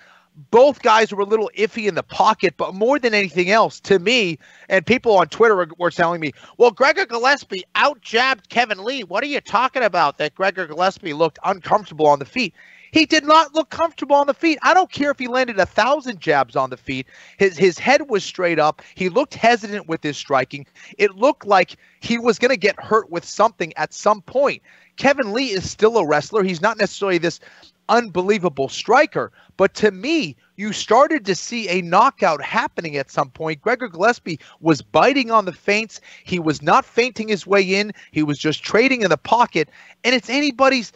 both guys were a little iffy in the pocket, but more than anything else, to me, and people on Twitter were, telling me, well, Gregor Gillespie out jabbed Kevin Lee. What are you talking about that Gregor Gillespie looked uncomfortable on the feet? He did not look comfortable on the feet. I don't care if he landed a thousand jabs on the feet. His his head was straight up. He looked hesitant with his striking. It looked like he was going to get hurt with something at some point. Kevin Lee is still a wrestler. He's not necessarily this unbelievable striker. But to me, you started to see a knockout happening at some point. Gregor Gillespie was biting on the feints. He was not feinting his way in. He was just trading in the pocket. And it's anybody's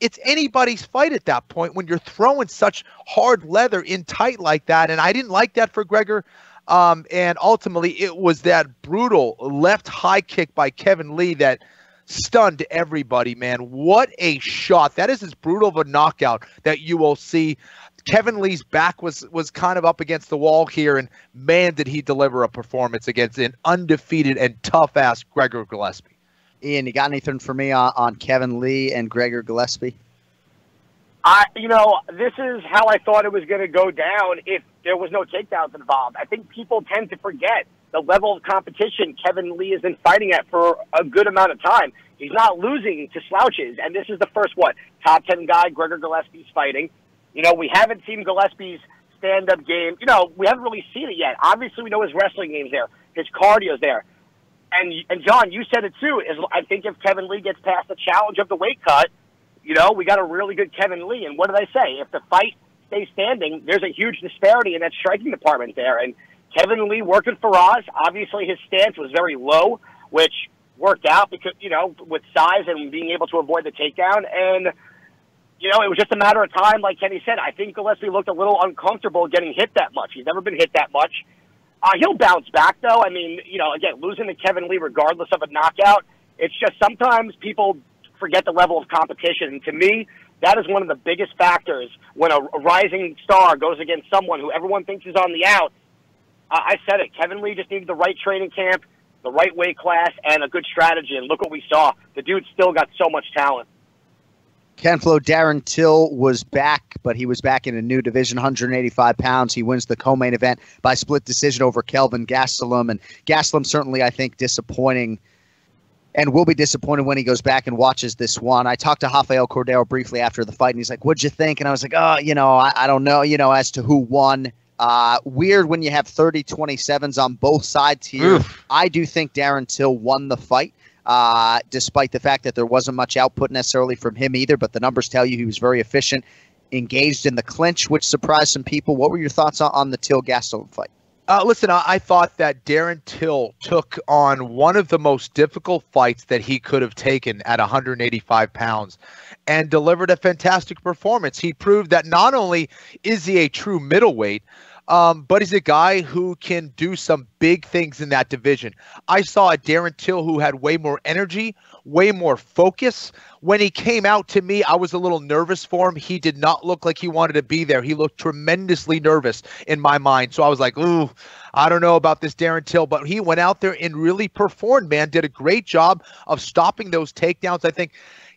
it's anybody's fight at that point when you're throwing such hard leather in tight like that. And I didn't like that for Gregor. Um, and ultimately, it was that brutal left high kick by Kevin Lee that – stunned everybody, man. What a shot. That is as brutal of a knockout that you will see. Kevin Lee's back was was kind of up against the wall here, and man, did he deliver a performance against an undefeated and tough ass Gregor Gillespie. Ian, you got anything for me on, on Kevin Lee and Gregor Gillespie? I, you know, this is how I thought it was going to go down if there was no takedowns involved. I think people tend to forget the level of competition Kevin Lee has been fighting at for a good amount of time. He's not losing to slouches, and this is the first what top ten guy Gregor Gillespie's fighting. You know, we haven't seen Gillespie's stand-up game. You know, we haven't really seen it yet. Obviously, we know his wrestling game's there, his cardio's there, and and Jon, you said it too. Is I think if Kevin Lee gets past the challenge of the weight cut, you know, we got a really good Kevin Lee. And what did I say? If the fight stays standing, there's a huge disparity in that striking department there, and Kevin Lee working Firas. Obviously, his stance was very low, which worked out because you know with size and being able to avoid the takedown. And you know, it was just a matter of time. Like Kenny said, I think Gillespie looked a little uncomfortable getting hit that much. He's never been hit that much. Uh, he'll bounce back though. I mean, you know, again, losing to Kevin Lee, regardless of a knockout, it's just sometimes people forget the level of competition. And to me, that is one of the biggest factors when a, a rising star goes against someone who everyone thinks is on the out I said it. Kevin Lee just needed the right training camp, the right weight class, and a good strategy. And look what we saw. The dude still got so much talent. Ken Flo, Darren Till was back, but he was back in a new division, 185 pounds. He wins the co-main event by split decision over Kelvin Gastelum. And Gastelum certainly, I think, disappointing and will be disappointed when he goes back and watches this one. I talked to Rafael Cordeiro briefly after the fight, and he's like, what'd you think? And I was like, oh, you know, I, I don't know, you know, as to who won. Uh, weird when you have 30 27s on both sides here. Oof. I do think Darren Till won the fight. Uh, despite the fact that there wasn't much output necessarily from him either, but the numbers tell you he was very efficient, engaged in the clinch, which surprised some people. What were your thoughts on, on the Till Gastelum fight? Uh, listen, I, I, thought that Darren Till took on one of the most difficult fights that he could have taken at 185 pounds and delivered a fantastic performance. He proved that not only is he a true middleweight, um, but he's a guy who can do some big things in that division. I saw a Darren Till who had way more energy, way more focus. When he came out to me, I was a little nervous for him. He did not look like he wanted to be there. He looked tremendously nervous in my mind. So I was like, ooh, I don't know about this Darren Till, but he went out there and really performed, man. Did a great job of stopping those takedowns. I think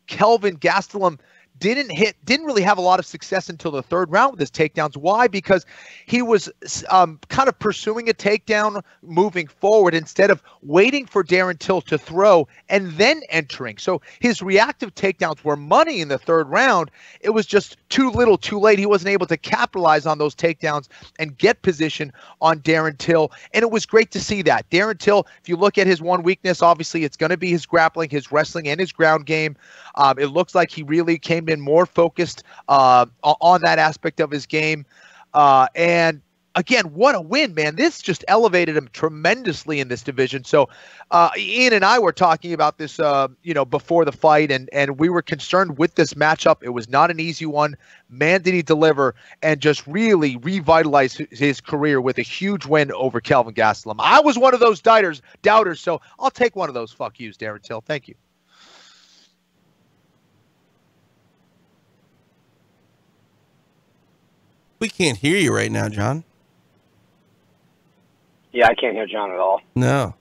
Kelvin Gastelum didn't hit, didn't really have a lot of success until the third round with his takedowns. Why? Because he was um, kind of pursuing a takedown, moving forward instead of waiting for Darren Till to throw and then entering. So his reactive takedowns were money in the third round. It was just too little, too late. He wasn't able to capitalize on those takedowns and get position on Darren Till. And it was great to see that. Darren Till, if you look at his one weakness, obviously it's going to be his grappling, his wrestling, and his ground game. Um, it looks like he really came in more focused uh, on that aspect of his game. Uh, and again, what a win, man. This just elevated him tremendously in this division. So, uh, Ian and I were talking about this, uh, you know, before the fight, and, and we were concerned with this matchup. It was not an easy one. Man, did he deliver and just really revitalize his career with a huge win over Kelvin Gastelum. I was one of those doubters, doubters, so I'll take one of those fuck yous, Darren Till. Thank you. We can't hear you right now, Jon. Yeah, I can't hear Jon at all. No.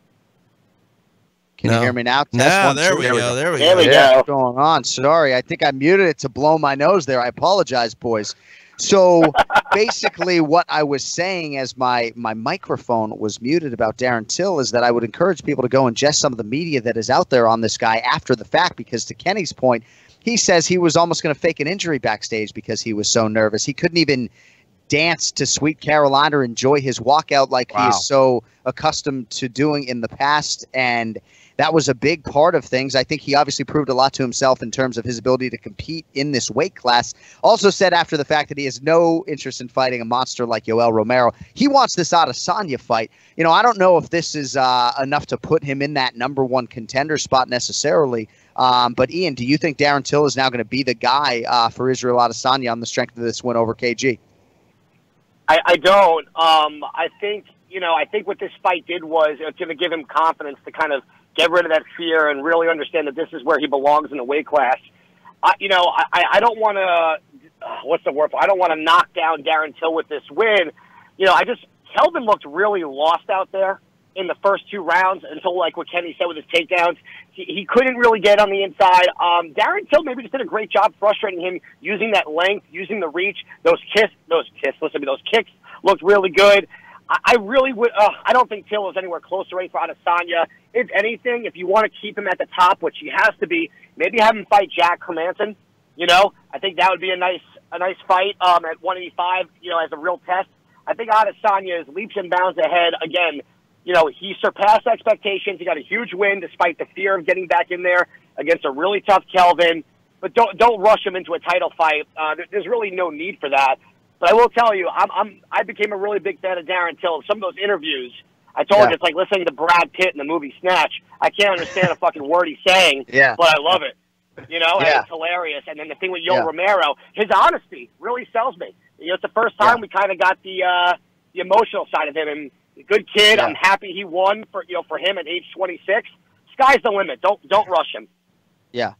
Can No. you hear me now? Test No, one, there two. we go. There we There go. we go. what's going on? Sorry, I think I muted it to blow my nose there. I apologize, boys. So basically, what I was saying as my my microphone was muted about Darren Till is that I would encourage people to go ingest some of the media that is out there on this guy after the fact, because to Kenny's point, he says he was almost going to fake an injury backstage because he was so nervous. He couldn't even dance to Sweet Caroline or enjoy his walkout like he is so accustomed to doing in the past. And that was a big part of things. I think he obviously proved a lot to himself in terms of his ability to compete in this weight class. Also said after the fact that he has no interest in fighting a monster like Yoel Romero. He wants this Adesanya fight. You know, I don't know if this is uh, enough to put him in that number one contender spot necessarily. Um, but Ian, do you think Darren Till is now going to be the guy uh, for Israel Adesanya on the strength of this win over KG? I, I don't. Um, I think you know. I think what this fight did was it's going to give him confidence to kind of get rid of that fear and really understand that this is where he belongs in the weight class. I, you know, I, I don't want to. What's the word? For, I don't want to knock down Darren Till with this win. You know, I just Kelvin looked really lost out there in the first two rounds until like what Kenny said with his takedowns. He, he couldn't really get on the inside. Um, Darren Till maybe just did a great job frustrating him using that length, using the reach. Those kiss, those kiss, listen to me, those kicks looked really good. I, really would. Uh, I don't think Till is anywhere close to ready for Adesanya. If anything, if you want to keep him at the top, which he has to be, maybe have him fight Jack Hermansson. You know, I think that would be a nice a nice fight um, at 185. You know, as a real test. I think Adesanya is leaps and bounds ahead again you know, he surpassed expectations. He got a huge win despite the fear of getting back in there against a really tough Kelvin. But don't don't rush him into a title fight. Uh, there, there's really no need for that. But I will tell you, I'm, I'm I became a really big fan of Darren Till. Some of those interviews, I told Yeah. you, it's like listening to Brad Pitt in the movie Snatch. I can't understand a fucking word he's saying, Yeah. but I love it. You know, and it's hilarious. And then the thing with Yo Yeah. Romero, his honesty really sells me. You know, it's the first time Yeah. we kind of got the uh, the emotional side of him. And good kid. Yeah. I'm happy he won for you know for him at age 26. Sky's the limit. Don't don't rush him. Yeah.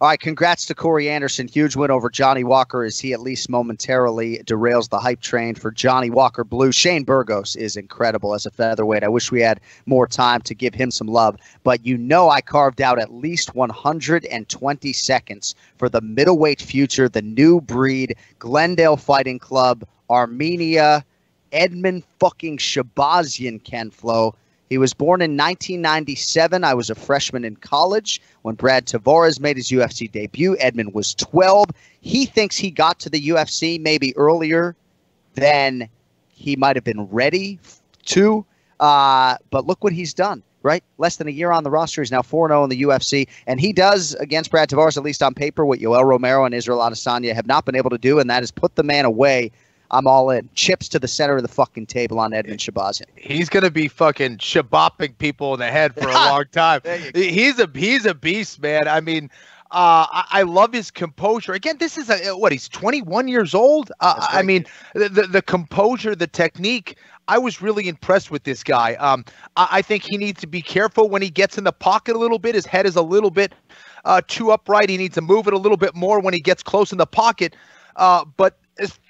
All right, congrats to Corey Anderson. Huge win over Johnny Walker as he at least momentarily derails the hype train for Johnny Walker Blue. Shane Burgos is incredible as a featherweight. I wish we had more time to give him some love, but you know I carved out at least 120 seconds for the middleweight future, the new breed, Glendale Fighting Club, Armenia, Edmen fucking Shahbazyan Ken Flo. He was born in 1997. I was a freshman in college when Brad Tavares made his UFC debut. Edmen was 12. He thinks he got to the UFC maybe earlier than he might have been ready to. Uh, but look what he's done, right? Less than a year on the roster. He's now 4 0 in the UFC. And he does, against Brad Tavares, at least on paper, what Yoel Romero and Israel Adesanya have not been able to do, and that is put the man away. I'm all in. Chips to the center of the fucking table on Edmen Shahbazyan. He's gonna be fucking shabopping people in the head for a long time. There you go. He's a he's a beast, man. I mean, uh, I, I love his composure. Again, this is a what he's 21 years old. Uh, I mean, the, the the composure, the technique. I was really impressed with this guy. Um, I, I think he needs to be careful when he gets in the pocket a little bit. His head is a little bit uh, too upright. He needs to move it a little bit more when he gets close in the pocket. Uh, but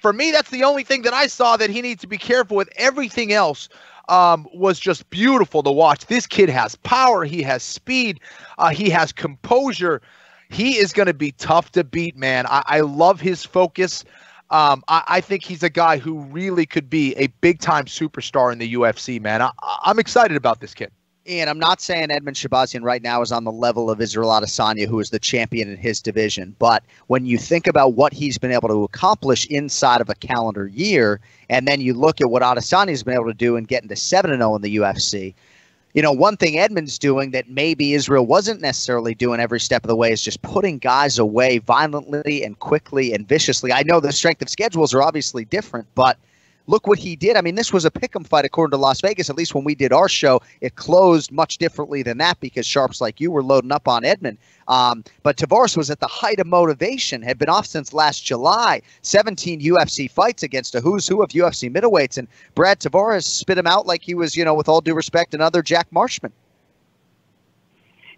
for me, that's the only thing that I saw that he needs to be careful with. Everything else um, was just beautiful to watch. This kid has power. He has speed. Uh, he has composure. he is going to be tough to beat, man. I, I love his focus. Um, I, I, think he's a guy who really could be a big time superstar in the UFC, man. I, I'm excited about this kid. And I'm not saying Edmen Shahbazyan right now is on the level of Israel Adesanya, who is the champion in his division. But when you think about what he's been able to accomplish inside of a calendar year, and then you look at what Adesanya has been able to do and get into 7 0 in the UFC, you know, one thing Edmen's doing that maybe Israel wasn't necessarily doing every step of the way is just putting guys away violently and quickly and viciously. I know the strength of schedules are obviously different, but look what he did. I mean, this was a pick'em fight according to Las Vegas. At least when we did our show, it closed much differently than that because sharps like you were loading up on Edmen. Um, but Tavares was at the height of motivation, had been off since last July. 17 UFC fights against a who's who of UFC middleweights, and Brad Tavares spit him out like he was, you know, with all due respect, another Jack Marshman.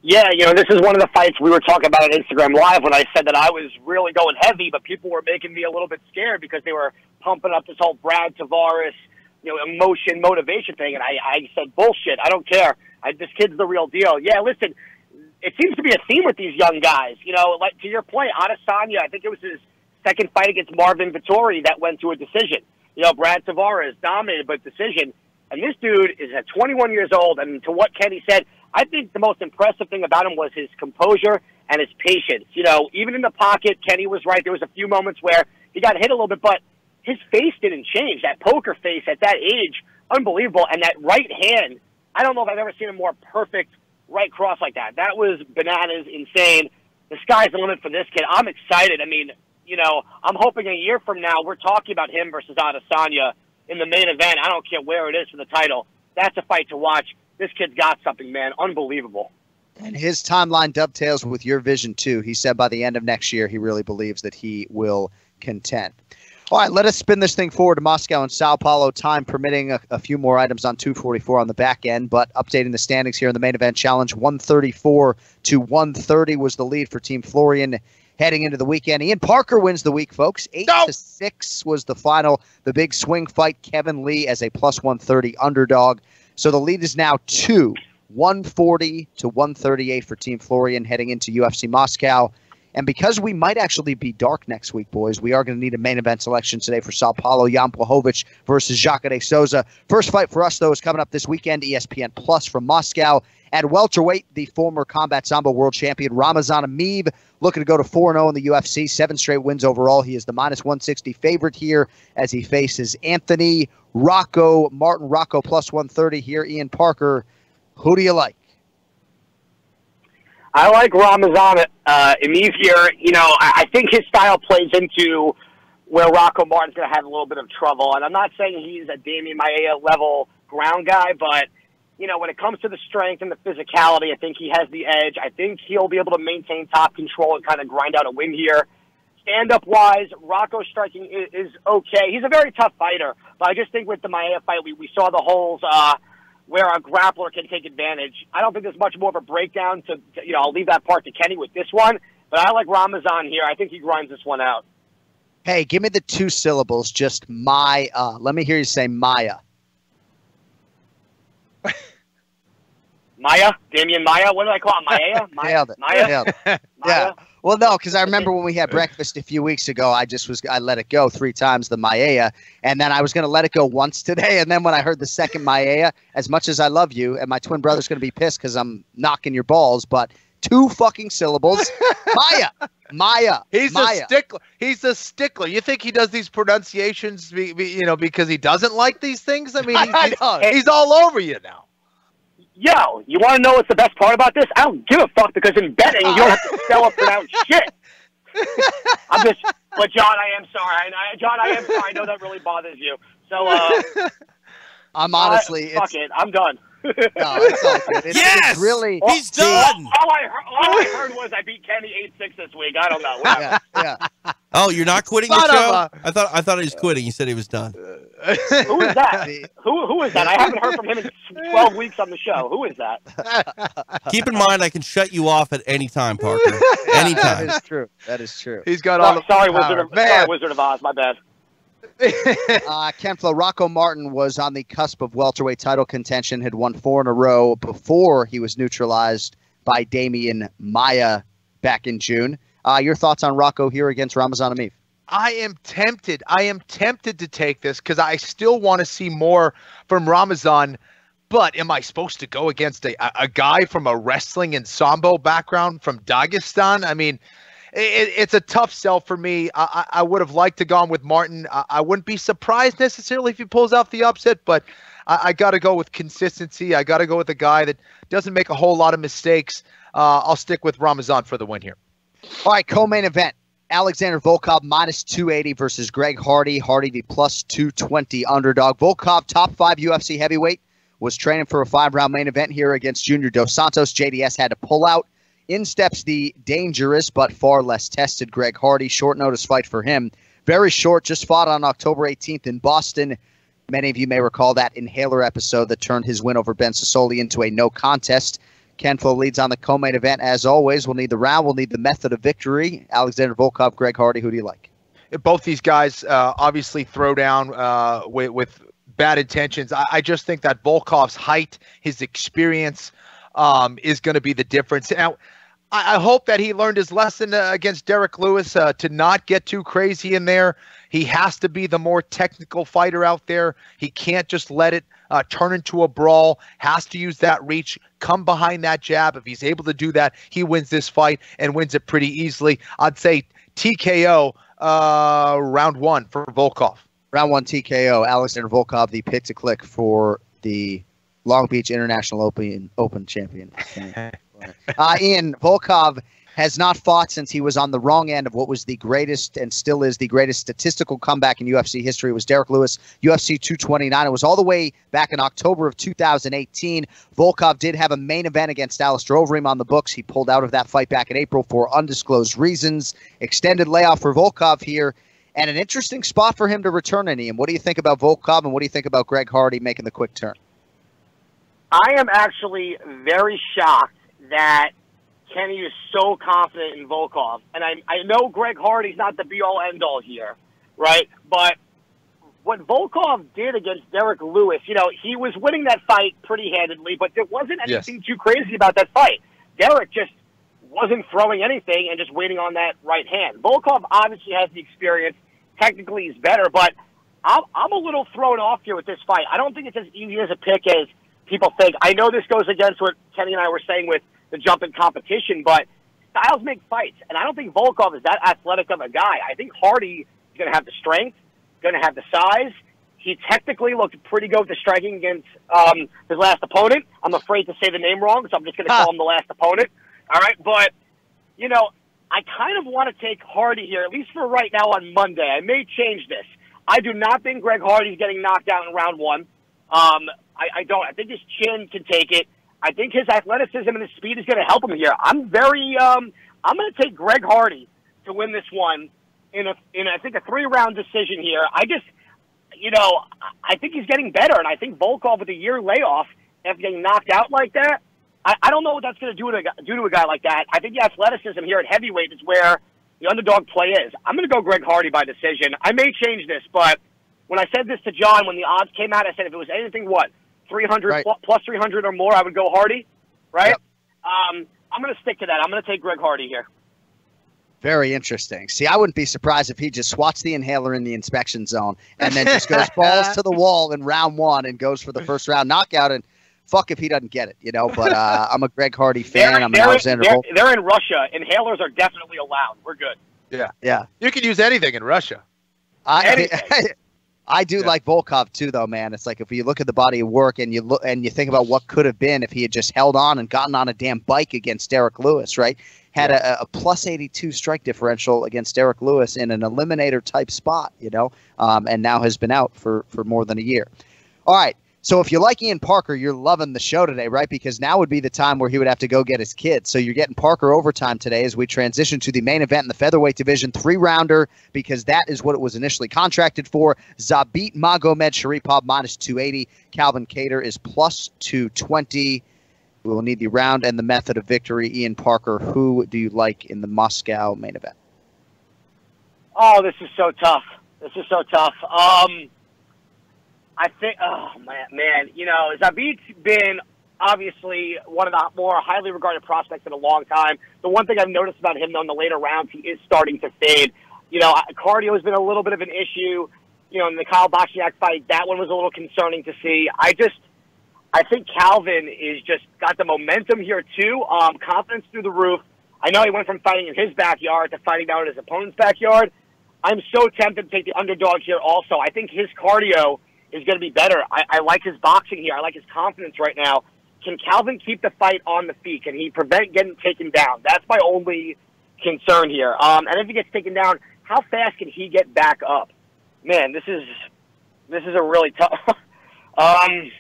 Yeah, you know, this is one of the fights we were talking about on Instagram Live when I said that I was really going heavy, but people were making me a little bit scared because they were pumping up this whole Brad Tavares, you know, emotion, motivation thing. And I, I said, bullshit. I don't care. I, this kid's the real deal. Yeah, listen, it seems to be a theme with these young guys. You know, like to your point, Adesanya, I think it was his second fight against Marvin Vettori that went to a decision. You know, Brad Tavares dominated by decision. And this dude is at 21 years old. And to what Kenny said, I think the most impressive thing about him was his composure and his patience. You know, even in the pocket, Kenny was right. There was a few moments where he got hit a little bit, but his face didn't change. That poker face at that age, unbelievable. And that right hand, I don't know if I've ever seen a more perfect right cross like that. That was bananas, insane. The sky's the limit for this kid. I'm excited. I mean, you know, I'm hoping a year from now we're talking about him versus Adesanya in the main event. I don't care where it is for the title. That's a fight to watch this kid's got something, man. Unbelievable. And his timeline dovetails with your vision too. He said by the end of next year, he really believes that he will contend. All right, let us spin this thing forward to Moscow and Sao Paulo, time permitting a, a, few more items on 244 on the back end, but updating the standings here in the main event challenge 134 to 130 was the lead for Team Florian heading into the weekend. Ian Parker wins the week, folks. 8 no. to 6 was the final. The big swing fight, Kevin Lee as a plus 130 underdog. So the lead is now two, 140 to 138 for Team Florian heading into UFC Moscow. And because we might actually be dark next week, boys, we are going to need a main event selection today for Sao Paulo. Jan Blachowicz versus Jacare Souza. First fight for us, though, is coming up this weekend. ESPN Plus from Moscow. At welterweight, the former Combat Sambo world champion Ramazan Emeev looking to go to 4 0 in the UFC, seven straight wins overall. He is the minus 160 favorite here as he faces Anthony Rocco Martin. Rocco plus 130 here. Ian Parker, who do you like? I like Ramazan uh, here. You know, I, I think his style plays into where Rocco Martin's going to have a little bit of trouble. And I'm not saying he's a Demian Maia level ground guy, but – you know, when it comes to the strength and the physicality, I think he has the edge. I think he'll be able to maintain top control and kind of grind out a win here. Stand up wise, Rocco striking is, is okay. He's a very tough fighter, but I just think with the Maia fight, we, we saw the holes uh, where a grappler can take advantage. I don't think there's much more of a breakdown to, to, you know, I'll leave that part to Kenny with this one, but I like Ramazan here. I think he grinds this one out. Hey, give me the two syllables, just my. Uh, let me hear you say Maya. Maya, Demian Maya? What do I call him? Maya? Maya? Maya? Maya? yeah. Well, no, because I remember when we had breakfast a few weeks ago, I just was I let it go three times the Maya, and then I was going to let it go once today, and then when I heard the second Maya, as much as I love you, and my twin brother's going to be pissed because I'm knocking your balls, but two fucking syllables, Maya. Maya. He's Maya. a stickler. He's a stickler. You think he does these pronunciations, be, be, you know, because he doesn't like these things? I mean, he's, he's, he's all over you now yo, you want to know what's the best part about this? I don't give a fuck because in betting you don't have to spell or pronounce shit. I'm just, but Jon, I am sorry. I, I, Jon, I am sorry. I know that really bothers you. So, uh, I'm honestly, uh, fuck it. I'm done. No, it's all good. It's, yes, it's really. He's done. All, all, I heard, all I heard was I beat Kenny eight six this week. I don't know. Yeah, yeah. Oh, you're not quitting the show? I thought I thought he was quitting. He said he was done. who is that? who who is that? I haven't heard from him in twelve weeks on the show. Who is that? Keep in mind, I can shut you off at any time, Parker. Anytime. That is true. That is true. He's got all the sorry, power. Wizard of Man. sorry, Wizard of Oz. My bad. Uh, Ken Flo, Rocco Martin was on the cusp of welterweight title contention, had won four in a row before he was neutralized by Demian Maia back in June. Uh, your thoughts on Rocco here against Ramazan Emeev? I am tempted. I am tempted to take this because I still want to see more from Ramazan. But am I supposed to go against a, a guy from a wrestling and sambo background from Dagestan? I mean, it, it's a tough sell for me. I, I would have liked to gone with Martin. I, I, wouldn't be surprised necessarily if he pulls out the upset, but I, I got to go with consistency. I got to go with a guy that doesn't make a whole lot of mistakes. Uh, I'll stick with Ramazan for the win here. All right, co-main event. Alexander Volkov minus 280 versus Greg Hardy. Hardy the plus 220 underdog. Volkov top five UFC heavyweight was training for a five round main event here against Junior Dos Santos. JDS had to pull out. In steps the dangerous but far less tested Greg Hardy. Short notice fight for him. Very short, just fought on October 18th in Boston. Many of you may recall that inhaler episode that turned his win over Ben Sosoli into a no contest. Ken Flo leads on the co-main event as always. We'll need the round. We'll need the method of victory. Alexander Volkov, Greg Hardy. Who do you like? Both these guys uh, obviously throw down uh, with, with, bad intentions. I, I, just think that Volkov's height, his experience, um, is going to be the difference. Now, I, I, hope that he learned his lesson uh, against Derrick Lewis uh, to not get too crazy in there. He has to be the more technical fighter out there. He can't just let it uh, turn into a brawl. Has to use that reach, come behind that jab. If he's able to do that, he wins this fight and wins it pretty easily. I'd say TKO uh, round one for Volkov. Round one TKO. Alexander Volkov, the pick to click for the Long Beach International Open Open champion. uh, Ian Volkov has not fought since he was on the wrong end of what was the greatest and still is the greatest statistical comeback in UFC history. It was Derrick Lewis, UFC 229. It was all the way back in October of 2018. Volkov did have a main event against Alistair Overeem on the books. He pulled out of that fight back in April for undisclosed reasons. Extended layoff for Volkov here. And an interesting spot for him to return in, Ian. What do you think about Volkov and what do you think about Greg Hardy making the quick turn? I am actually very shocked that Kenny is so confident in Volkov, and I I know Greg Hardy's not the be all end all here, right? But what Volkov did against Derrick Lewis, you know, he was winning that fight pretty handedly, but there wasn't anything yes. too crazy about that fight. Derrick just wasn't throwing anything and just waiting on that right hand. Volkov obviously has the experience. Technically, he's better, but I'm, I'm a little thrown off here with this fight. I don't think it's as easy as a pick as people think. I know this goes against what Kenny and I were saying with the jump in competition, but styles make fights, and I don't think Volkov is that athletic of a guy. I think Hardy is going to have the strength, going to have the size. He technically looked pretty good with the striking against um, his last opponent. I'm afraid to say the name wrong, so I'm just going to call him the last opponent. All right, but you know, I kind of want to take Hardy here, at least for right now on Monday. I may change this. I do not think Greg Hardy's getting knocked out in round one. Um, I, I don't. I think his chin can take it. I think his athleticism and his speed is going to help him here. I'm very, um, I'm going to take Greg Hardy to win this one in a, in I think a three round decision here. I just, you know, I think he's getting better, and I think Volkov with a year layoff after getting knocked out like that, I, I don't know what that's going to do to a, do to a guy like that. I think the athleticism here at heavyweight is where the underdog play is. I'm going to go Greg Hardy by decision. I may change this, but when I said this to Jon when the odds came out, I said if it was anything, what 300 right. plus, plus 300 or more, I would go Hardy, right? Yep. Um, I'm going to stick to that. I'm going to take Greg Hardy here. Very interesting. See, I wouldn't be surprised if he just swats the inhaler in the inspection zone and then just goes balls to the wall in round one and goes for the first round knockout. And fuck if he doesn't get it, you know. But uh, I'm a Greg Hardy fan. They're, I'm an Alexander. They're, they're in Russia. Inhalers are definitely allowed. We're good. Yeah, yeah. You can use anything in Russia. I, I do yeah. like Volkov too, though, man. It's like if you look at the body of work and you look and you think about what could have been if he had just held on and gotten on a damn bike against Derrick Lewis, right? Had yeah. a, a plus 82 strike differential against Derrick Lewis in an eliminator type spot, you know, um, and now has been out for for more than a year. All right, so if you like Ian Parker, you're loving the show today, right? Because now would be the time where he would have to go get his kids. So you're getting Parker overtime today as we transition to the main event in the featherweight division, three rounder, because that is what it was initially contracted for. Zabit Magomedsharipov minus 280. Calvin Kattar is plus 220. We will need the round and the method of victory. Ian Parker, who do you like in the Moscow main event? Oh, this is so tough. This is so tough. Um, I think, oh man, man, you know, Zabit's been obviously one of the more highly regarded prospects in a long time. The one thing I've noticed about him, though, in the later rounds, he is starting to fade. You know, cardio has been a little bit of an issue. You know, in the Kyle Bochniak fight, that one was a little concerning to see. I just, I think Calvin is just got the momentum here too. Um, confidence through the roof. I know he went from fighting in his backyard to fighting down in his opponent's backyard. I'm so tempted to take the underdog here also. I think his cardio is going to be better. I, I like his boxing here. I like his confidence right now. Can Calvin keep the fight on the feet? Can he prevent getting taken down? That's my only concern here. Um, and if he gets taken down, how fast can he get back up? Man, this is this is a really tough. um,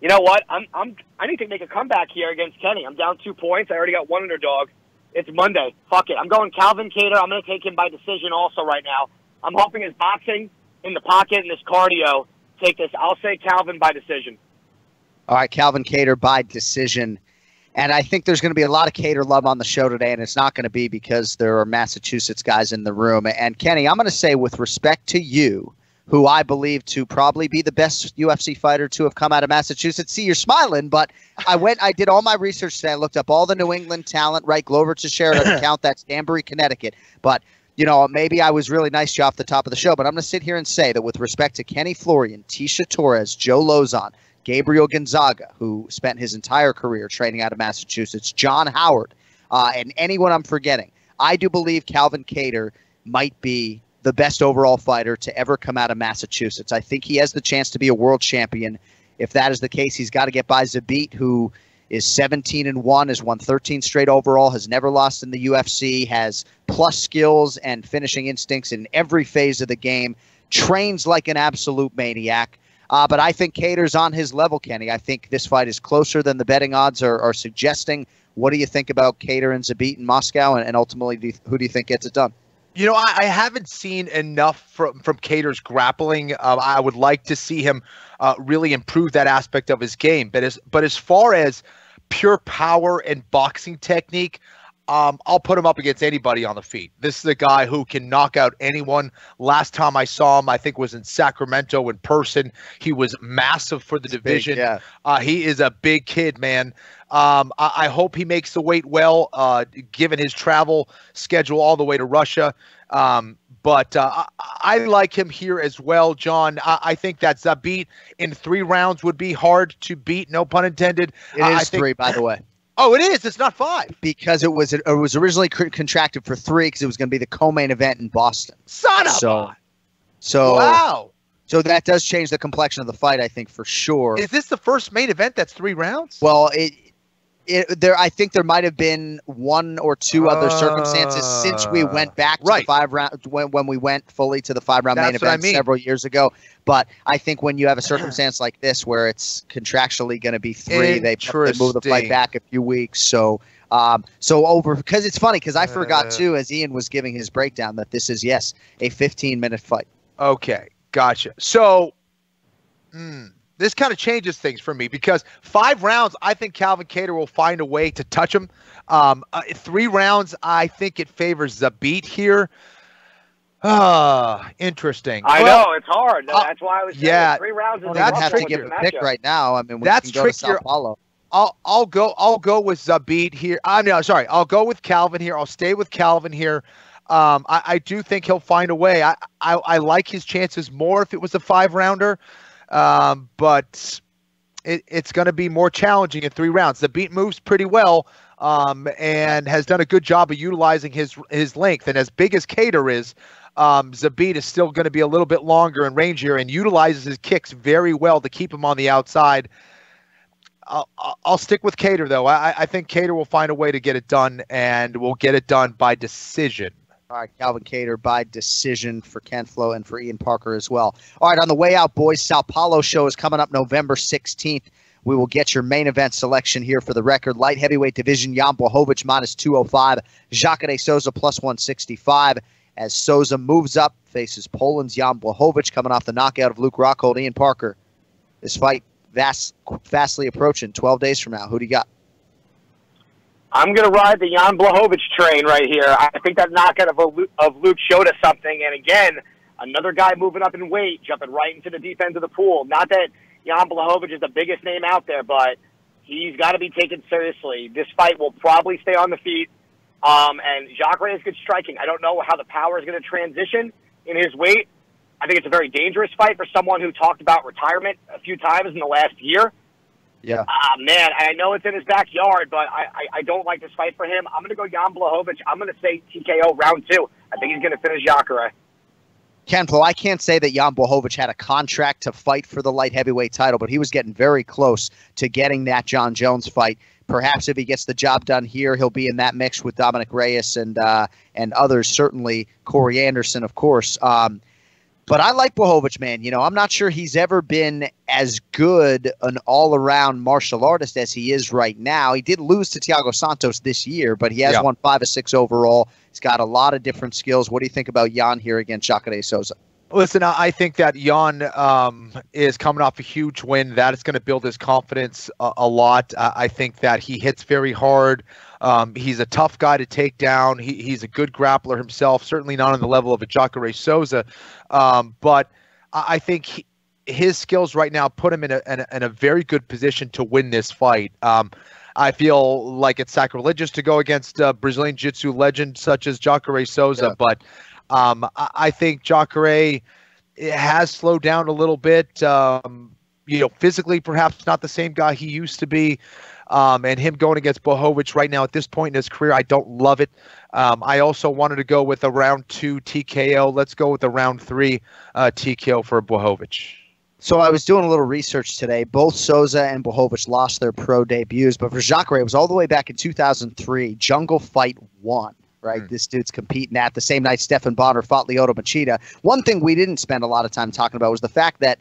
you know what? I'm I'm I need to make a comeback here against Kenny. I'm down two points. I already got one underdog. It's Monday. Fuck it. I'm going Calvin Kattar. I'm going to take him by decision also right now. I'm hoping his boxing in the pocket and this cardio take this. I'll say Calvin by decision. All right, Calvin Kattar by decision. And I think there's going to be a lot of Kattar love on the show today, and it's not going to be because there are Massachusetts guys in the room. And Kenny, I'm going to say, with respect to you, who I believe to probably be the best UFC fighter to have come out of Massachusetts. See, you're smiling, but I went, I did all my research today. I looked up all the New England talent, right? Glover Teixeira doesn't count. That's Danbury, Connecticut. But, you know, maybe I was really nice to you off the top of the show, but I'm going to sit here and say that with respect to Kenny Florian, Tecia Torres, Joe Lauzon, Gabriel Gonzaga, who spent his entire career training out of Massachusetts, John Howard, uh, and anyone I'm forgetting, I do believe Calvin Kattar might be the best overall fighter to ever come out of Massachusetts. I think he has the chance to be a world champion. If that is the case, he's got to get by Zabit, who is 17 and 1, has won 13 straight overall, has never lost in the UFC, has plus skills and finishing instincts in every phase of the game, trains like an absolute maniac. Uh, but I think Kattar's on his level, Kenny. I think this fight is closer than the betting odds are, are suggesting. What do you think about Kattar and Zabit in Moscow? And, and ultimately, do you, who do you think gets it done? You know, I, I, haven't seen enough from from Kattar's grappling. Uh, I would like to see him uh, really improve that aspect of his game. But as but as far as pure power and boxing technique, um, I'll put him up against anybody on the feet. This is a guy who can knock out anyone. Last time I saw him, I think was in Sacramento in person. He was massive for the it's division. Big, yeah. uh, he is a big kid, man. Um, I, I, hope he makes the weight well, uh, given his travel schedule all the way to Russia. Um, but uh, I, I, like him here as well, Jon. I, I, think that Zabit in three rounds would be hard to beat. No pun intended. It is think, three, by the way. Oh, it is. It's not five because it was it was originally contracted for three because it was going to be the co-main event in Boston. Son of so, so wow. So that does change the complexion of the fight, I think, for sure. Is this the first main event that's three rounds? Well, it it, there, I think there might have been one or two other uh, circumstances since we went back to right. five round when, when we went fully to the five round main event I mean. several years ago. But I think when you have a circumstance like this where it's contractually going to be three, they, they move the fight back a few weeks. So um, so over because it's funny because I forgot uh, too as Ian was giving his breakdown that this is yes a 15 minute fight. Okay, gotcha. So. Hmm this kind of changes things for me because five rounds, I think Calvin Kattar will find a way to touch him. Um, uh, three rounds, I think it favors Zabit here. Ah, interesting. I well, know it's hard. Uh, that's why I was saying yeah. three rounds. Is that's have to give a pick right now. I mean, we that's can go trickier. To Sao Paulo. I'll I'll go I'll go with Zabit here. I'm no sorry. I'll go with Calvin here. I'll stay with Calvin here. Um, I, I do think he'll find a way. I, I I like his chances more if it was a five rounder. Um, but it, it's going to be more challenging in three rounds. Zabit moves pretty well um, and has done a good job of utilizing his his length. And as big as Kattar is, um, Zabit is still going to be a little bit longer and rangier and utilizes his kicks very well to keep him on the outside. I'll, I'll stick with Kattar though. I, I think Kattar will find a way to get it done, and will get it done by decision. All right, Calvin Kattar by decision for Ken Flo and for Ian Parker as well. All right, on the way out, boys, Sao Paulo show is coming up November 16th. We will get your main event selection here for the record. Light heavyweight division, Jan Blachowicz minus 205, Jacare Souza plus 165. As Souza moves up, faces Poland's Jan Blachowicz coming off the knockout of Luke Rockhold. Ian Parker, this fight vast, vastly approaching 12 days from now. Who do you got? I'm going to ride the Jan Blachowicz train right here. I think that knockout of, of Luke showed us something. And again, another guy moving up in weight, jumping right into the deep end of the pool. Not that Jan Blachowicz is the biggest name out there, but He's got to be taken seriously. This fight will probably stay on the feet. Um, and Jacare is good striking. I don't know how the power is going to transition in his weight. I think it's a very dangerous fight for someone who talked about retirement a few times in the last year. Yeah. Ah, man, I know it's in his backyard, but I, I, I don't like this fight for him. I'm going to go Jan Blachowicz. I'm going to say TKO round two. I think he's going to finish Jacare. Ken Flo, I can't say that Jan Blachowicz had a contract to fight for the light heavyweight title, but he was getting very close to getting that Jon Jones fight. Perhaps if he gets the job done here, he'll be in that mix with Dominick Reyes and uh, and others. Certainly, Corey Anderson, of course. Um, but I like Blachowicz, man. You know, I'm not sure he's ever been as good an all-around martial artist as he is right now. He did lose to Thiago Santos this year, but he has Yeah. won five or six overall. He's got a lot of different skills. What do you think about Jan here against Jacare Souza? Listen, I think that Jan um, is coming off a huge win. That is going to build his confidence a, a lot. I, I think that he hits very hard. Um, he's a tough guy to take down. He, he's a good grappler himself. Certainly not on the level of a Jacare Souza, um, but I, I think he, his skills right now put him in a, in a in a very good position to win this fight. Um, I feel like it's sacrilegious to go against a Brazilian Jiu-Jitsu legend such as Jacare Souza, Yeah. but um, I, think Jacare has slowed down a little bit. Um, you know, physically, perhaps not the same guy he used to be. Um, and him going against Blachowicz right now at this point in his career, I don't love it. Um, I also wanted to go with a round two TKO. Let's go with a round three uh, TKO for Blachowicz. So I was doing a little research today. Both Souza and Blachowicz lost their pro debuts, but for Jacare, it was all the way back in 2003. Jungle Fight One. Right, this dude's competing at the same night. Stephan Bonnar fought Lyoto Machida. One thing we didn't spend a lot of time talking about was the fact that,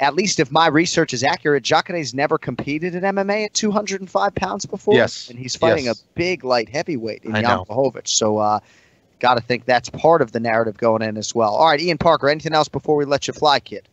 at least if my research is accurate, Jacare's never competed in MMA at 205 pounds before. Yes. and he's fighting Yes. a big light heavyweight in I Jan know. So, uh, got to think that's part of the narrative going in as well. All right, Ian Parker. Anything else before we let you fly, kid?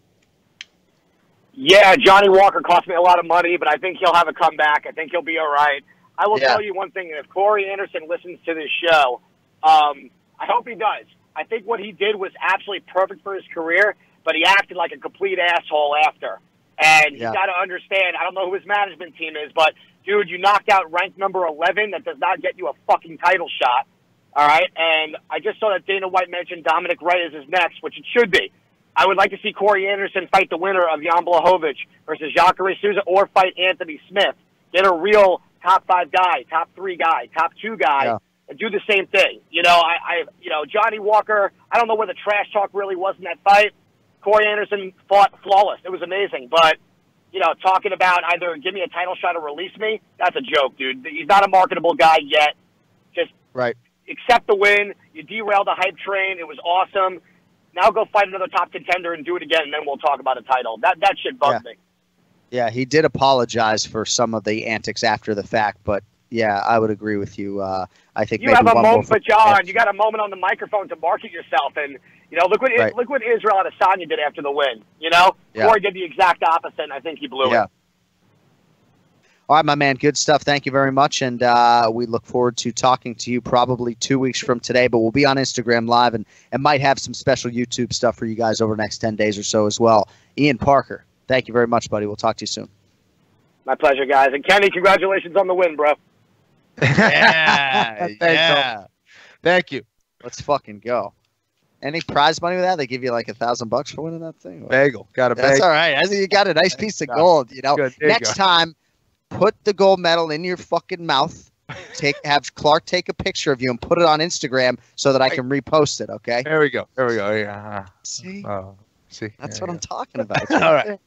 Yeah, Johnny Walker cost me a lot of money, but I think he'll have a comeback. I think he'll be all right. I will Yeah. tell you one thing: if Corey Anderson listens to this show, um, I hope he does. I think what he did was absolutely perfect for his career, but he acted like a complete asshole after. And Yeah. you got to understand. I don't know who his management team is, but dude, you knocked out ranked number eleven. That does not get you a fucking title shot. All right, and I just saw that Dana White mentioned Dominick Reyes is his next, which it should be. I would like to see Corey Anderson fight the winner of Jan Blachowicz versus Jacare Souza or fight Anthony Smith. Get a real top five guy, top three guy, top two guy, Yeah. and do the same thing. You know, I, I, you know, Johnny Walker. I don't know where the trash talk really was in that fight. Corey Anderson fought flawless. It was amazing, but you know, talking about either give me a title shot or release me, that's a joke, dude. He's not a marketable guy yet. Just Right. accept the win. You derailed the hype train. It was awesome. Now go fight another top contender and do it again, and then we'll talk about a title. That that shit bugs me. Yeah, he did apologize for some of the antics after the fact, but yeah, I would agree with you. Uh, I think You have a moment, for- John, you got a moment on the microphone to market yourself, and you know, look what Right. look what Israel Adesanya did after the win. You know, Yeah. Corey did the exact opposite, and I think he blew Yeah. it. All right, my man. Good stuff. Thank you very much. And uh, we look forward to talking to you probably two weeks from today. But we'll be on Instagram Live and, and might have some special YouTube stuff for you guys over the next 10 days or so as well. Ian Parker, thank you very much, buddy. We'll talk to you soon. My pleasure, guys. And Kenny, congratulations on the win, bro. Yeah. Thanks, Thank you. Let's fucking go. Any prize money with that? They give you like a thousand bucks for winning that thing? Bagel. Got a bagel. That's all right. I think you got a nice piece of gold. You know, Good. There you next time, put the gold medal in your fucking mouth. Take have Clark take a picture of you and put it on Instagram so that I can repost it. Okay. There we go. There we go. Yeah. See, Oh, see. that's There what you I'm talking about. All right.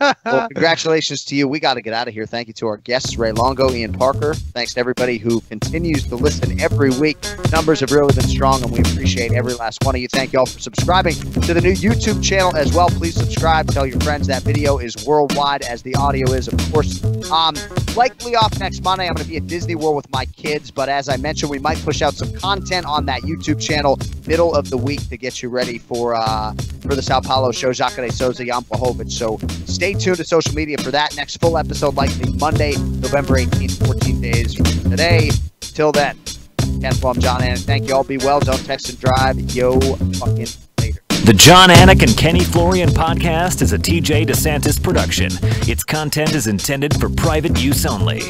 Well, congratulations to you. We got to get out of here. Thank you to our guests, Ray Longo, Ian Parker. Thanks to everybody who continues to listen every week. Numbers have really been strong, and we appreciate every last one of you. Thank you all for subscribing to the new YouTube channel as well. Please subscribe. Tell your friends that video is worldwide, as the audio is, of course. Um, likely off next Monday. I'm going to be at Disney World with my kids, but as I mentioned, we might push out some content on that YouTube channel middle of the week to get you ready for uh, for the Sao Paulo show. Jacare Souza, Jan Blachowicz. So stay tuned to social media for that. Next full episode likely Monday, November 18th, 14 days from today. Till then, Ken Plum, John Ann. Thank you all. Be well. Don't text and drive. Yo, fucking later. The Jon Anik and Kenny Florian podcast is a TJ DeSantis production. Its content is intended for private use only.